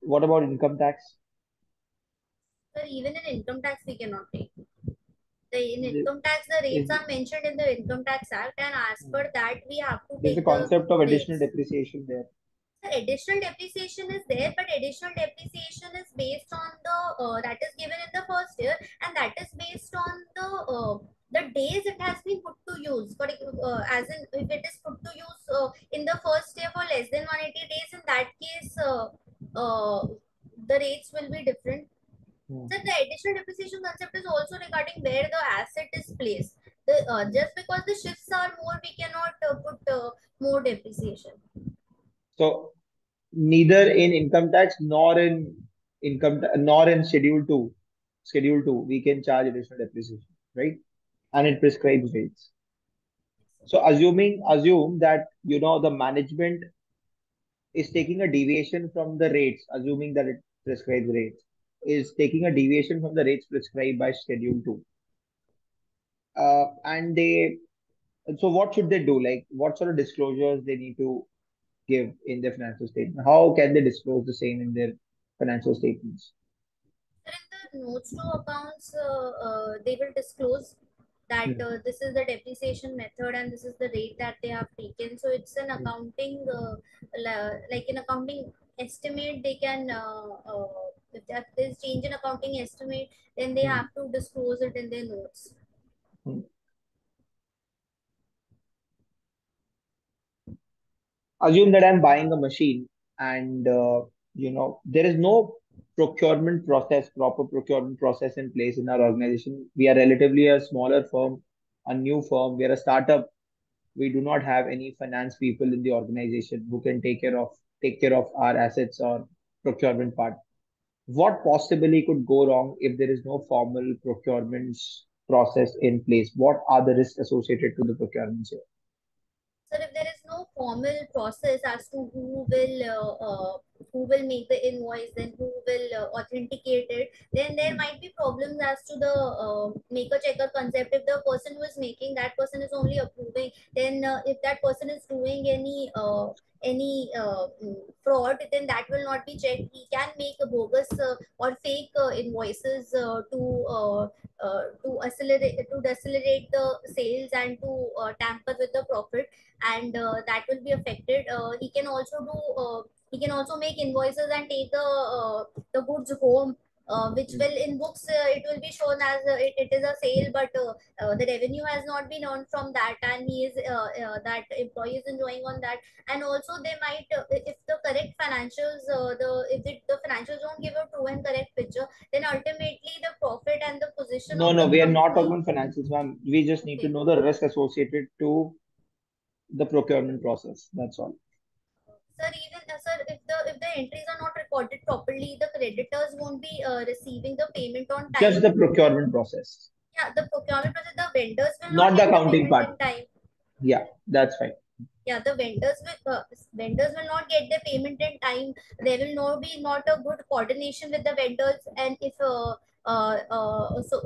What about income tax?
Sir, even in income tax, we cannot take. The income tax, the rates are mentioned in the Income Tax Act, and as per that, we have to
There's a
take the
concept of additional
rates.
depreciation there.
Sir, additional depreciation is there, but additional depreciation is based on the uh, that is given in the first year, and that is based on the uh, the days it has been put to use. For uh, as in, if it is put to use uh, in the first year for less than 180 days, in that case, uh, uh, the rates will be different.
Hmm.
So the additional depreciation concept is also regarding where the asset is placed. The, uh, just because the shifts are more, we cannot uh, put uh, more depreciation.
So neither in income tax nor in income nor in schedule two, schedule two, we can charge additional depreciation, right? And it prescribes rates. So assuming assume that you know the management is taking a deviation from the rates, assuming that it prescribes rates. Is taking a deviation from the rates prescribed by Schedule 2. Uh, and they, so what should they do? Like, what sort of disclosures they need to give in their financial statement? How can they disclose the same in their financial statements?
in the notes to accounts, uh, uh, they will disclose that
Hmm.
uh, this is the depreciation method and this is the rate that they have taken. So it's an
Hmm.
accounting, uh, like an accounting estimate. They can, uh, uh, if that there's change in accounting estimate, then they
Hmm.
have to disclose it in their notes.
Hmm. Assume that I'm buying a machine and uh, you know there is no procurement process, proper procurement process in place in our organization. We are relatively a smaller firm, a new firm. We are a startup. We do not have any finance people in the organization who can take care of take care of our assets or procurement part. What possibly could go wrong if there is no formal procurement process in place? What are the risks associated to the procurements here?
So if there is no formal process as to who will uh, uh, who will make the invoice, then who will uh, authenticate it, then there
Hmm.
might be problems as to the uh, maker checker concept. If the person who is making that person is only approving, then uh, if that person is doing any uh, any uh, mm, fraud, then that will not be checked. He can make a bogus uh, or fake uh, invoices uh, to uh, uh, to accelerate to decelerate the sales and to uh, tamper with the profit and uh, that will be affected uh, he can also do uh, he can also make invoices and take the uh, the goods home uh, which will in books uh, it will be shown as uh, it, it is a sale but uh, uh, the revenue has not been earned from that and he is uh, uh, that employee is enjoying on that and also they might uh, if the correct financials uh, the if it, the financials don't give a true and correct picture then ultimately the profit and the position
No, no, we are not talking about financials, ma'am. We just need to know the risk associated to the procurement process. That's all.
Sir, even uh, sir, if the if the entries are not recorded properly, the creditors won't be uh, receiving the payment on time.
Just the procurement process,
Yeah, the procurement process, the vendors will
not
not
the accounting part.
time.
Yeah, that's fine.
Yeah, the vendors will uh, vendors will not get their payment in time. There will not be not a good coordination with the vendors, and if uh, uh, uh, so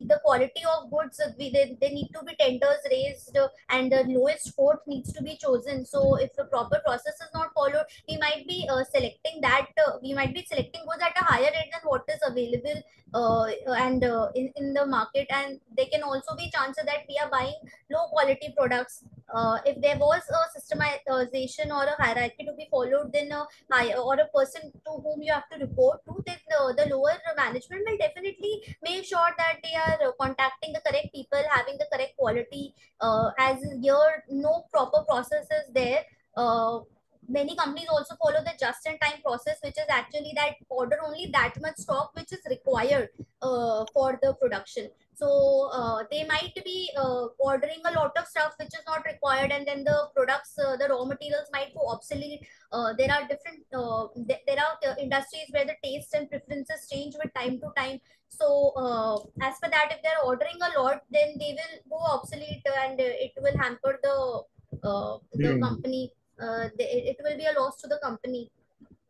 the quality of goods we, they, they need to be tenders raised uh, and the lowest quote needs to be chosen. So if the proper process is not followed we might be uh, selecting that uh, we might be selecting goods at a higher rate than what is available uh, and uh, in, in the market. And there can also be chances that we are buying low quality products. Uh, if there was a systemization or a hierarchy to be followed then a high or a person to whom you have to report to then the, the lower management will definitely make sure that they are uh, contacting the correct people having the correct quality uh, as here no proper process is there. Uh, many companies also follow the just in time process which is actually that order only that much stock which is required uh, for the production so uh, they might be uh, ordering a lot of stuff which is not required and then the products uh, the raw materials might go obsolete. Uh, there are different uh, th- there are uh, industries where the tastes and preferences change with time to time. So uh, as per that if they're ordering a lot then they will go obsolete and it will hamper the uh, the
Hmm.
company. Uh, the, it will be a loss to the company.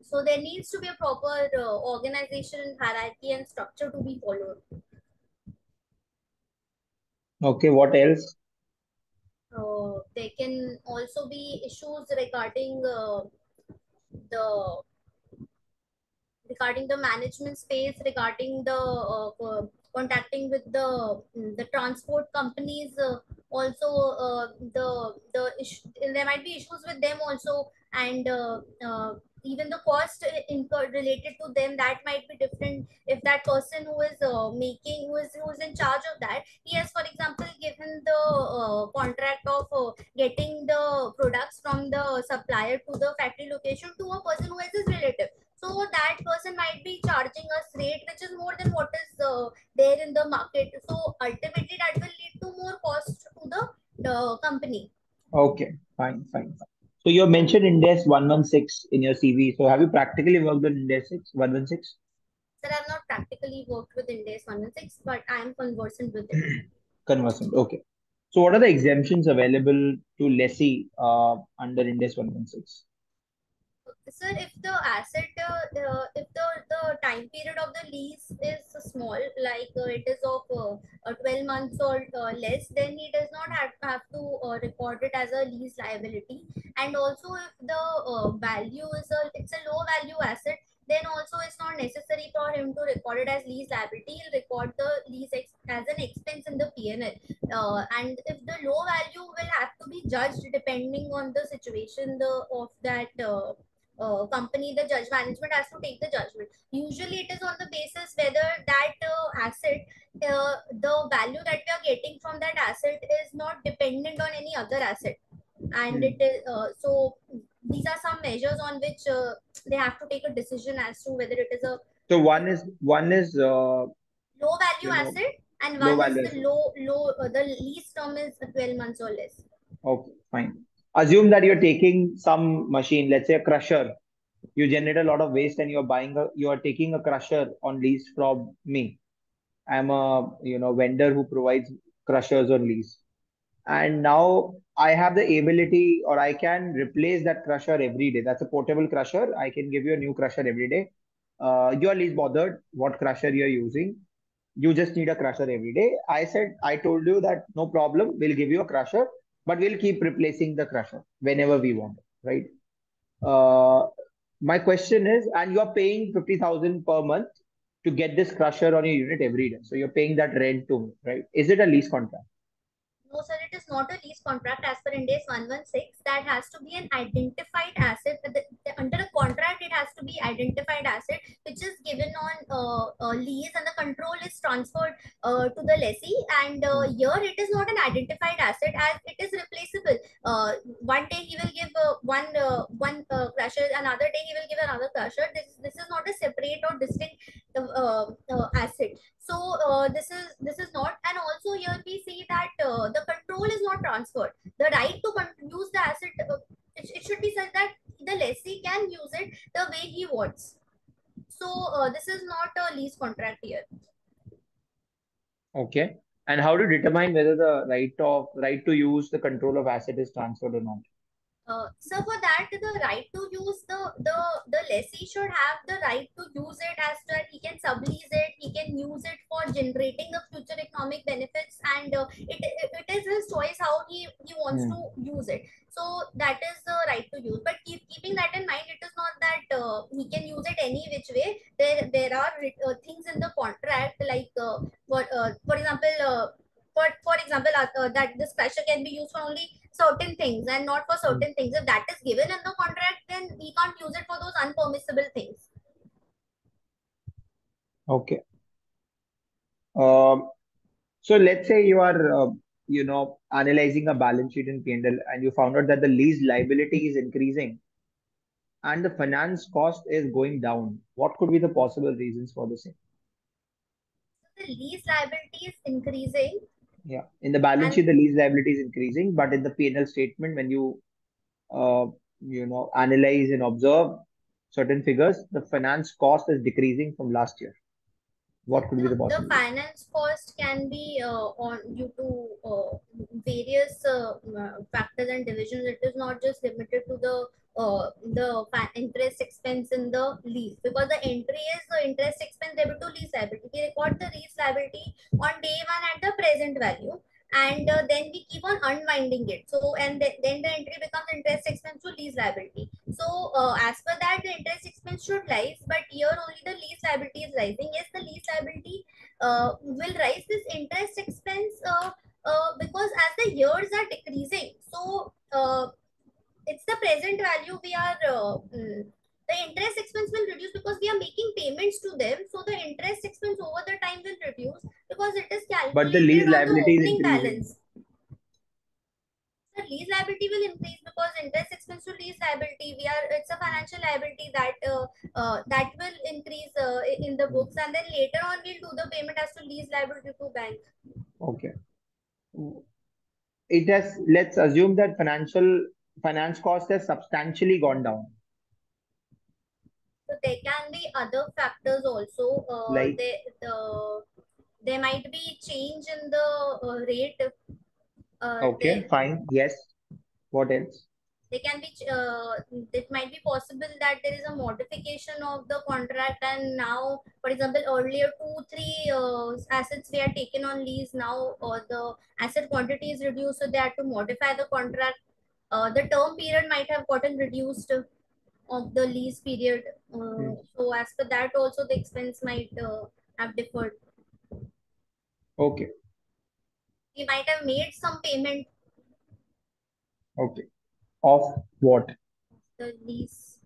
So there needs to be a proper uh, organization hierarchy and structure to be followed
Okay, what else?
uh, there can also be issues regarding uh, the regarding the management space regarding the uh, contacting with the mm, the transport companies uh, also uh, the the issue, there might be issues with them also and uh, even the cost incurred related to them that might be different. If that person who is uh, making who is who is in charge of that he has for example given the uh, contract of uh, getting the products from the supplier to the factory location to a person who is his relative. So that person might be charging us rate which is more than what is uh, there in the market. So ultimately that will lead to more cost to the, the company.
Okay, fine, fine, fine. So you mentioned Ind AS 116 in your CV. So have you practically worked on Ind AS 6, 116?
sir i've not practically worked with Ind AS 116 but i am conversant with it [clears throat]
Conversant. Okay. So what are the exemptions available to lessee uh, under Ind AS 116?
Sir, if the asset, uh, uh, if the, the time period of the lease is small, like uh, it is of uh, uh, 12 months or uh, less, then he does not have, have to record it as a lease liability. And also, if the value is a, it's a low value asset, then also it's not necessary for him to record it as lease liability. He'll record the lease as an expense in the PNL. Uh, and if the low value will have to be judged depending on the situation the of that uh, uh, company, the judge management has to take the judgment. Usually, it is on the basis whether that uh, asset, uh, the value that we are getting from that asset is not dependent on any other asset, and
Hmm.
it is uh, so. These are some measures on which uh, they have to take a decision as to whether it is a
So one is one is uh,
low value
You know,
asset, and one is the
asset.
low low. Uh, the lease term is twelve months or less.
Okay, fine. Assume that you're taking some machine, let's say a crusher. You generate a lot of waste and you're buying a, you are taking a crusher on lease from me. I'm a, you know, vendor who provides crushers on lease. And now I have the ability or I can replace that crusher every day. That's a portable crusher. I can give you a new crusher every day. Uh, you are least bothered what crusher you're using. You just need a crusher every day. I said, I told you that no problem. We'll give you a crusher, but we'll keep replacing the crusher whenever we want, right? Uh, my question is, and you're paying 50,000 per month to get this crusher on your unit every day. So you're paying that rent to me, right? Is it a lease contract?
No, sir, it is not a lease contract as per Ind AS 116. That has to be an identified asset. The, the, under a contract, it has to be identified asset, which is given on uh, uh, lease and the control is transferred uh, to the lessee. And uh, here, it is not an identified asset as it is replaceable. Uh, one day he will give uh, one uh, one uh, crusher, another day he will give another crusher. This, this is not a separate or distinct asset so uh, this is this is not and also here we see that uh, the control is not transferred the right to use the asset uh, it, it should be said that the lessee can use it the way he wants so uh, this is not a lease contract here
Okay. And how to determine whether the right of right to use the control of asset is transferred or not?
Uh, so for that, the right to use the the the lessee should have the right to use it as that he can sublease it, he can use it for generating the future economic benefits, and uh, it, it is his choice how he he wants
Hmm.
to use it. So that is the right to use. But keep, keeping that in mind, it is not that uh, he can use it any which way. There there are uh, things in the contract like uh, for uh, for example. Uh, for, for example, uh, uh, that this crusher can be used for only certain things and not for certain things. If that is given in the contract, then we can't use it for those unpermissible things.
Okay. Um, so let's say you are, uh, you know, analyzing a balance sheet in P&L and you found out that the lease liability is increasing and the finance cost is going down. What could be the possible reasons for the same?
The lease liability is increasing.
Yeah. In the balance
And-
sheet, the lease liability is increasing, but in the P&L statement, when you, uh, you know, analyze and observe certain figures, the finance cost is decreasing from last year. What could be the
the finance cost can be uh, on due to uh, various uh, factors and divisions. It is not just limited to the uh, the interest expense in the lease because the entry is the interest expense debit to lease liability. We record the lease liability on day one at the present value and uh, then we keep on unwinding it. So and th- then the entry becomes interest expense to lease liability. So uh, as per that, the interest expense should rise, but here only the lease liability is rising. Yes, the lease liability uh, will rise this interest expense uh, uh, because as the years are decreasing, so uh, it's the present value we are. Uh, mm, the interest expense will reduce because we are making payments to them. So the interest expense over the time will reduce because it is calculated
But the lease
the
liability increasing.
balance. The lease liability will increase because interest expense to lease liability. We are it's a financial liability that uh, uh, that will increase uh, in the books, and then later on we'll do the payment as to lease liability to bank.
Okay. It has, let's assume that financial finance cost has substantially gone down.
So there can be other factors also. Uh,
Like?
there, the, there might be change in the uh, rate. Uh,
Okay,
there,
fine. Yes. What else?
they can be uh, it might be possible that there is a modification of the contract and now for example earlier two three uh, assets we are taken on lease now or the asset quantity is reduced so they have to modify the contract uh, the term period might have gotten reduced of the lease period uh,
Hmm.
so as per that also the expense might uh, have differed
Okay.
we might have made some payment
Okay. Of what?
the lease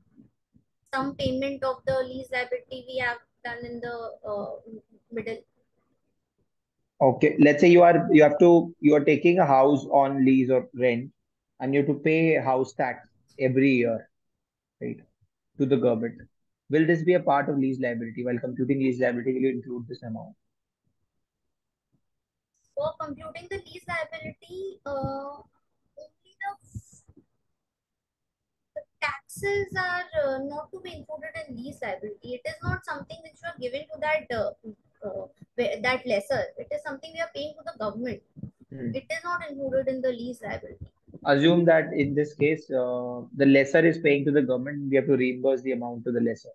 some payment of the lease liability we have done in the uh, middle
Okay. Let's say you are you have to you are taking a house on lease or rent, and you have to pay house tax every year, right, to the government. Will this be a part of lease liability? While computing lease liability, will you include this amount?
for computing the lease liability uh, only the, the taxes are uh, not to be included in lease liability it is not something which you are given to that uh, uh, that lessor it is something we are paying to the government
Hmm.
it is not included in the lease liability
Assume that in this case, uh, the lessor is paying to the government, we have to reimburse the amount to the lessor.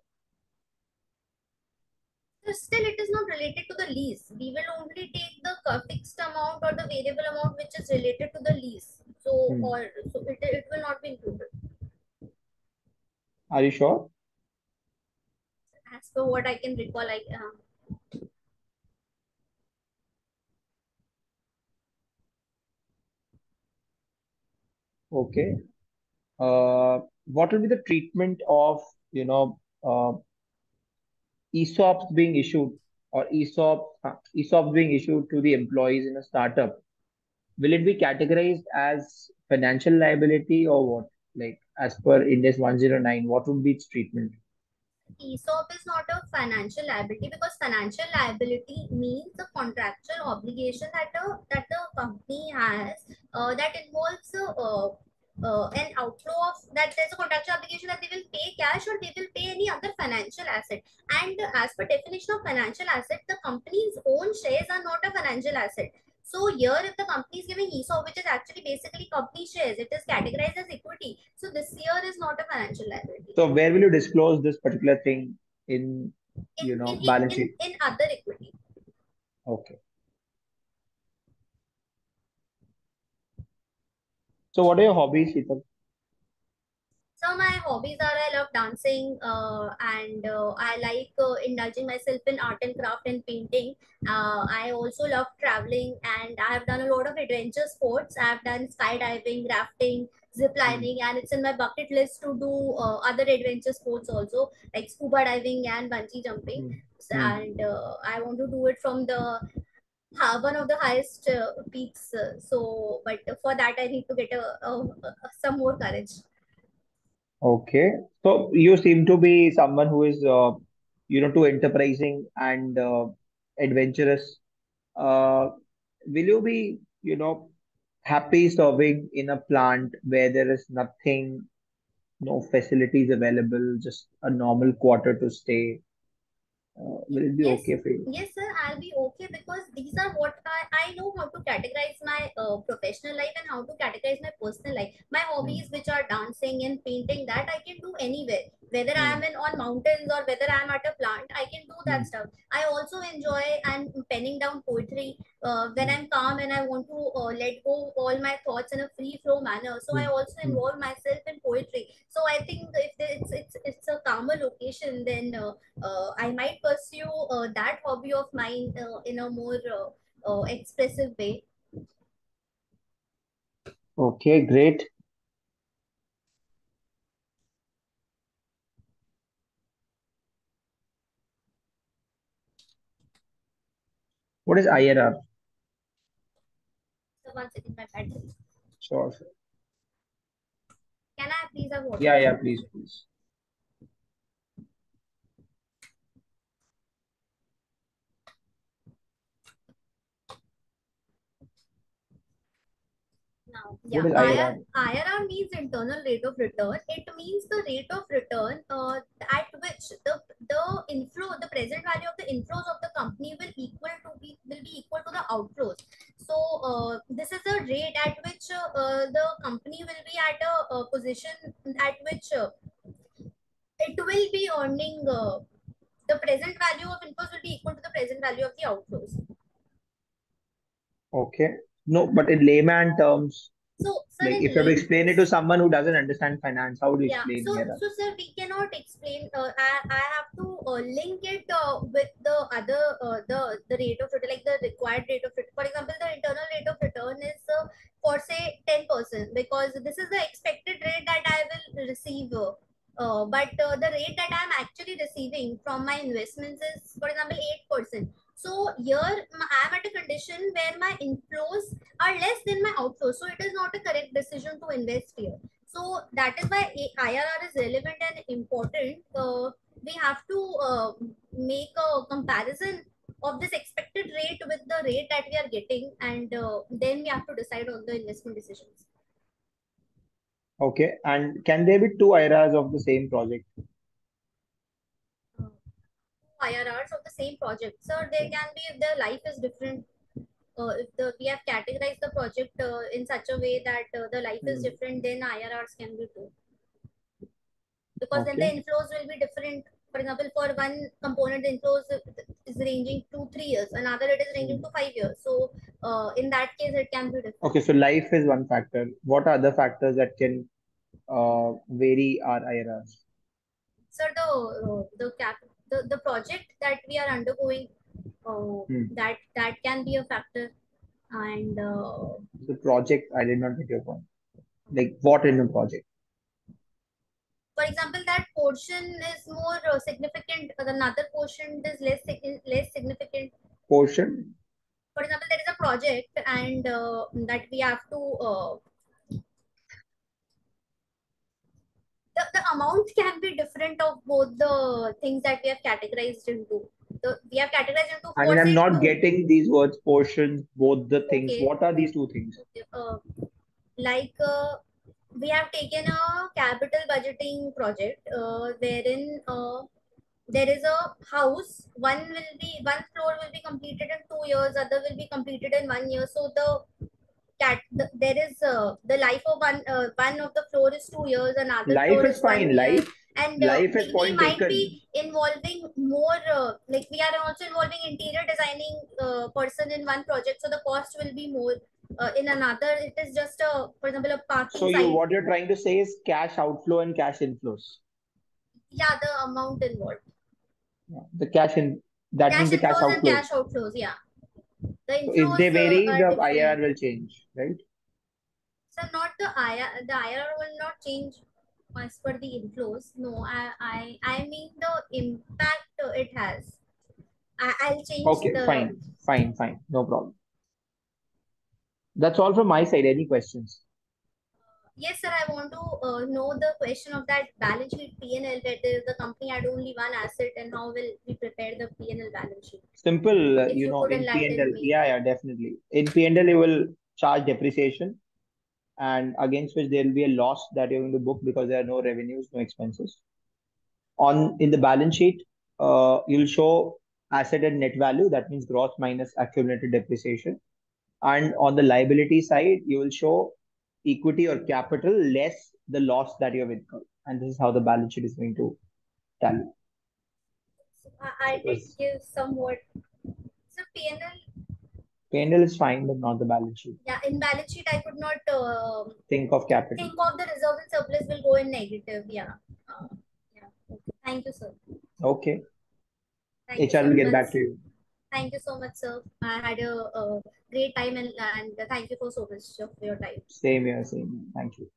So still it is not related to the lease we will only take the fixed amount or the variable amount which is related to the lease so
Hmm.
or so it, it will not be included
Are you sure?
as per what i can recall i uh,
Okay. Uh, what will be the treatment of, you know, uh, ESOPs being issued or ESOP, uh, being issued to the employees in a startup? Will it be categorized as financial liability or what? Like as per Ind AS 109, what would be its treatment?
ESOP is not a financial liability because financial liability means the contractual obligation that the that the company has uh, that involves uh, uh, an outflow of that there's a contractual obligation that they will pay cash or they will pay any other financial asset. And as per definition of financial asset, the company's own shares are not a financial asset. So here, if the company is giving ESOP, which is actually basically company shares, it is categorized as equity. So this here is not a financial liability.
So where will you disclose this particular thing in,
in,
you know,
in, in,
balance
in,
sheet?
in other equity.
Okay. So what are your hobbies, Sheetal?
So my hobbies are I love dancing uh, and uh, I like uh, indulging myself in art and craft and painting. Uh, I also love traveling and I have done a lot of adventure sports. I have done skydiving, rafting, zip lining, and it's in my bucket list to do uh, other adventure sports also like scuba diving and bungee jumping.
Hmm.
And uh, I want to do it from the ha- one of the highest uh, peaks. Uh, so, but for that I need to get a, a, a some more courage.
Okay. So you seem to be someone who is, uh, you know, too enterprising and uh, adventurous. Uh, will you be, you know, happy serving in a plant where there is nothing, no facilities available, just a normal quarter to stay? Uh, will it be
yes
okay for you?
yes sir i'll be okay because these are what i, I know how to categorize my uh, professional life and how to categorize my personal life. My hobbies which are dancing and painting that i can do anywhere. Whether i am in on mountains or whether i am at a plant i can do that
Hmm.
stuff. I also enjoy and penning down poetry uh, when i'm calm and i want to uh, let go all my thoughts in a free flow manner. So i
Hmm.
also
Hmm.
involve myself in poetry. So i think if it's it's it's a calmer location then uh, uh, I might pursue uh, that hobby of mine uh, in a more uh, uh, expressive way.
Okay, great. What is IRR?
So one second, my battery.
Sure, sure.
Can I please have water?
Yeah, yeah, please, please.
Yeah,
IRR?
IRR means internal rate of return. It means the rate of return uh, at which the the inflow, the present value of the inflows of the company will equal to be will be equal to the outflows. So uh, this is the rate at which uh, the company will be at a, a position at which uh, it will be earning uh, the present value of inflows will be equal to the present value of the outflows.
Okay. No, but in layman terms,
So, sir,
like if you have to explain it to someone who doesn't understand finance, how would you
yeah
explain
so
here?
so sir we cannot explain uh, I, I have to uh, link it uh, with the other uh, the the rate of return like the required rate of return for example the internal rate of return is uh, for say 10% because this is the expected rate that i will receive uh, but uh, the rate that i'm actually receiving from my investments is for example 8% so here I am at a condition where my inflows are less than my outflows so it is not a correct decision to invest here so that is why IRR is relevant and important. Uh, we have to uh, make a comparison of this expected rate with the rate that we are getting, and uh, then we have to decide on the investment decisions.
Okay. And can there be two IRRs of the same project?
IRRs of the same project. So there can be if the life is different. Uh, if the we have categorized the project uh, in such a way that uh, the life is
Hmm.
different, then IRRs can be two. Because then the inflows will be different. For example, for one component, the inflows is ranging to three years, another it is ranging to five years. So uh, in that case, it can be different.
Okay, so life is one factor. What are other factors that can uh, vary our IRRs?
Sir, the uh, the cap the, the project that we are undergoing, uh,
Hmm.
that that can be a factor, and uh,
The project, I did not get your point. Like what in the project?
for example, that portion is more uh, significant. Another portion is less less significant.
Portion?
For example, there is a project, and uh, that we have to. Uh, the, the amount can be different of both the things that we have categorized into. The, we have categorized into
I mean, I'm not
two.
getting these words, portions, both the things.
Okay.
What are these two things?
uh, like uh, we have taken a capital budgeting project uh, wherein uh, there is a house one will be one floor will be completed in two years other will be completed in one year so the cat the, there is uh, the life of one uh, one of the floor is two years another
Life
floor
is
is
fine.
year
Life,
and uh,
life is
we, we might
taken.
be involving more uh, like we are also involving interior designing uh, person in one project so the cost will be more uh, in another it is just a for example a parking
So you, what you're trying to say is cash outflow and cash inflows.
yeah the amount involved
Yeah. The cash in that
cash
means the cash outflows.
cash outflows yeah the
if they vary,
uh,
the. IRR will change, right?
so not the IR, the IRR will not change as per the inflows no i i i mean the impact it has I, i'll change
Okay,
the
fine, fine, fine. No problem. That's all from my side. Any questions?
Yes, sir. I want to uh, know the question of that balance sheet P&L where the company had only one asset and how will we prepare the P&L balance sheet?
Simple, uh, you
you
know, in
me.
Yeah, yeah, definitely. In P&L, you will charge depreciation and against which there will be a loss that you're going to book because there are no revenues, no expenses. On in the balance sheet, uh, you'll show asset and net value. That means gross minus accumulated depreciation. And on the liability side, you will show equity or capital less the loss that you have incurred. And this is how the balance sheet is going to tally.
So I, I did give somewhat. So P&L,
P&L is fine, but not the balance sheet.
yeah, in balance sheet I could not um
Think of capital.
think of the reserve and surplus will go in negative. Yeah. Uh, yeah. Okay. Thank you, sir.
Okay.
Thank you
HR
so
will get
much.
back to you.
Thank you so much, sir. I had a, uh great time and, and thank you for so much of your time.
Same here, same. here. Thank you.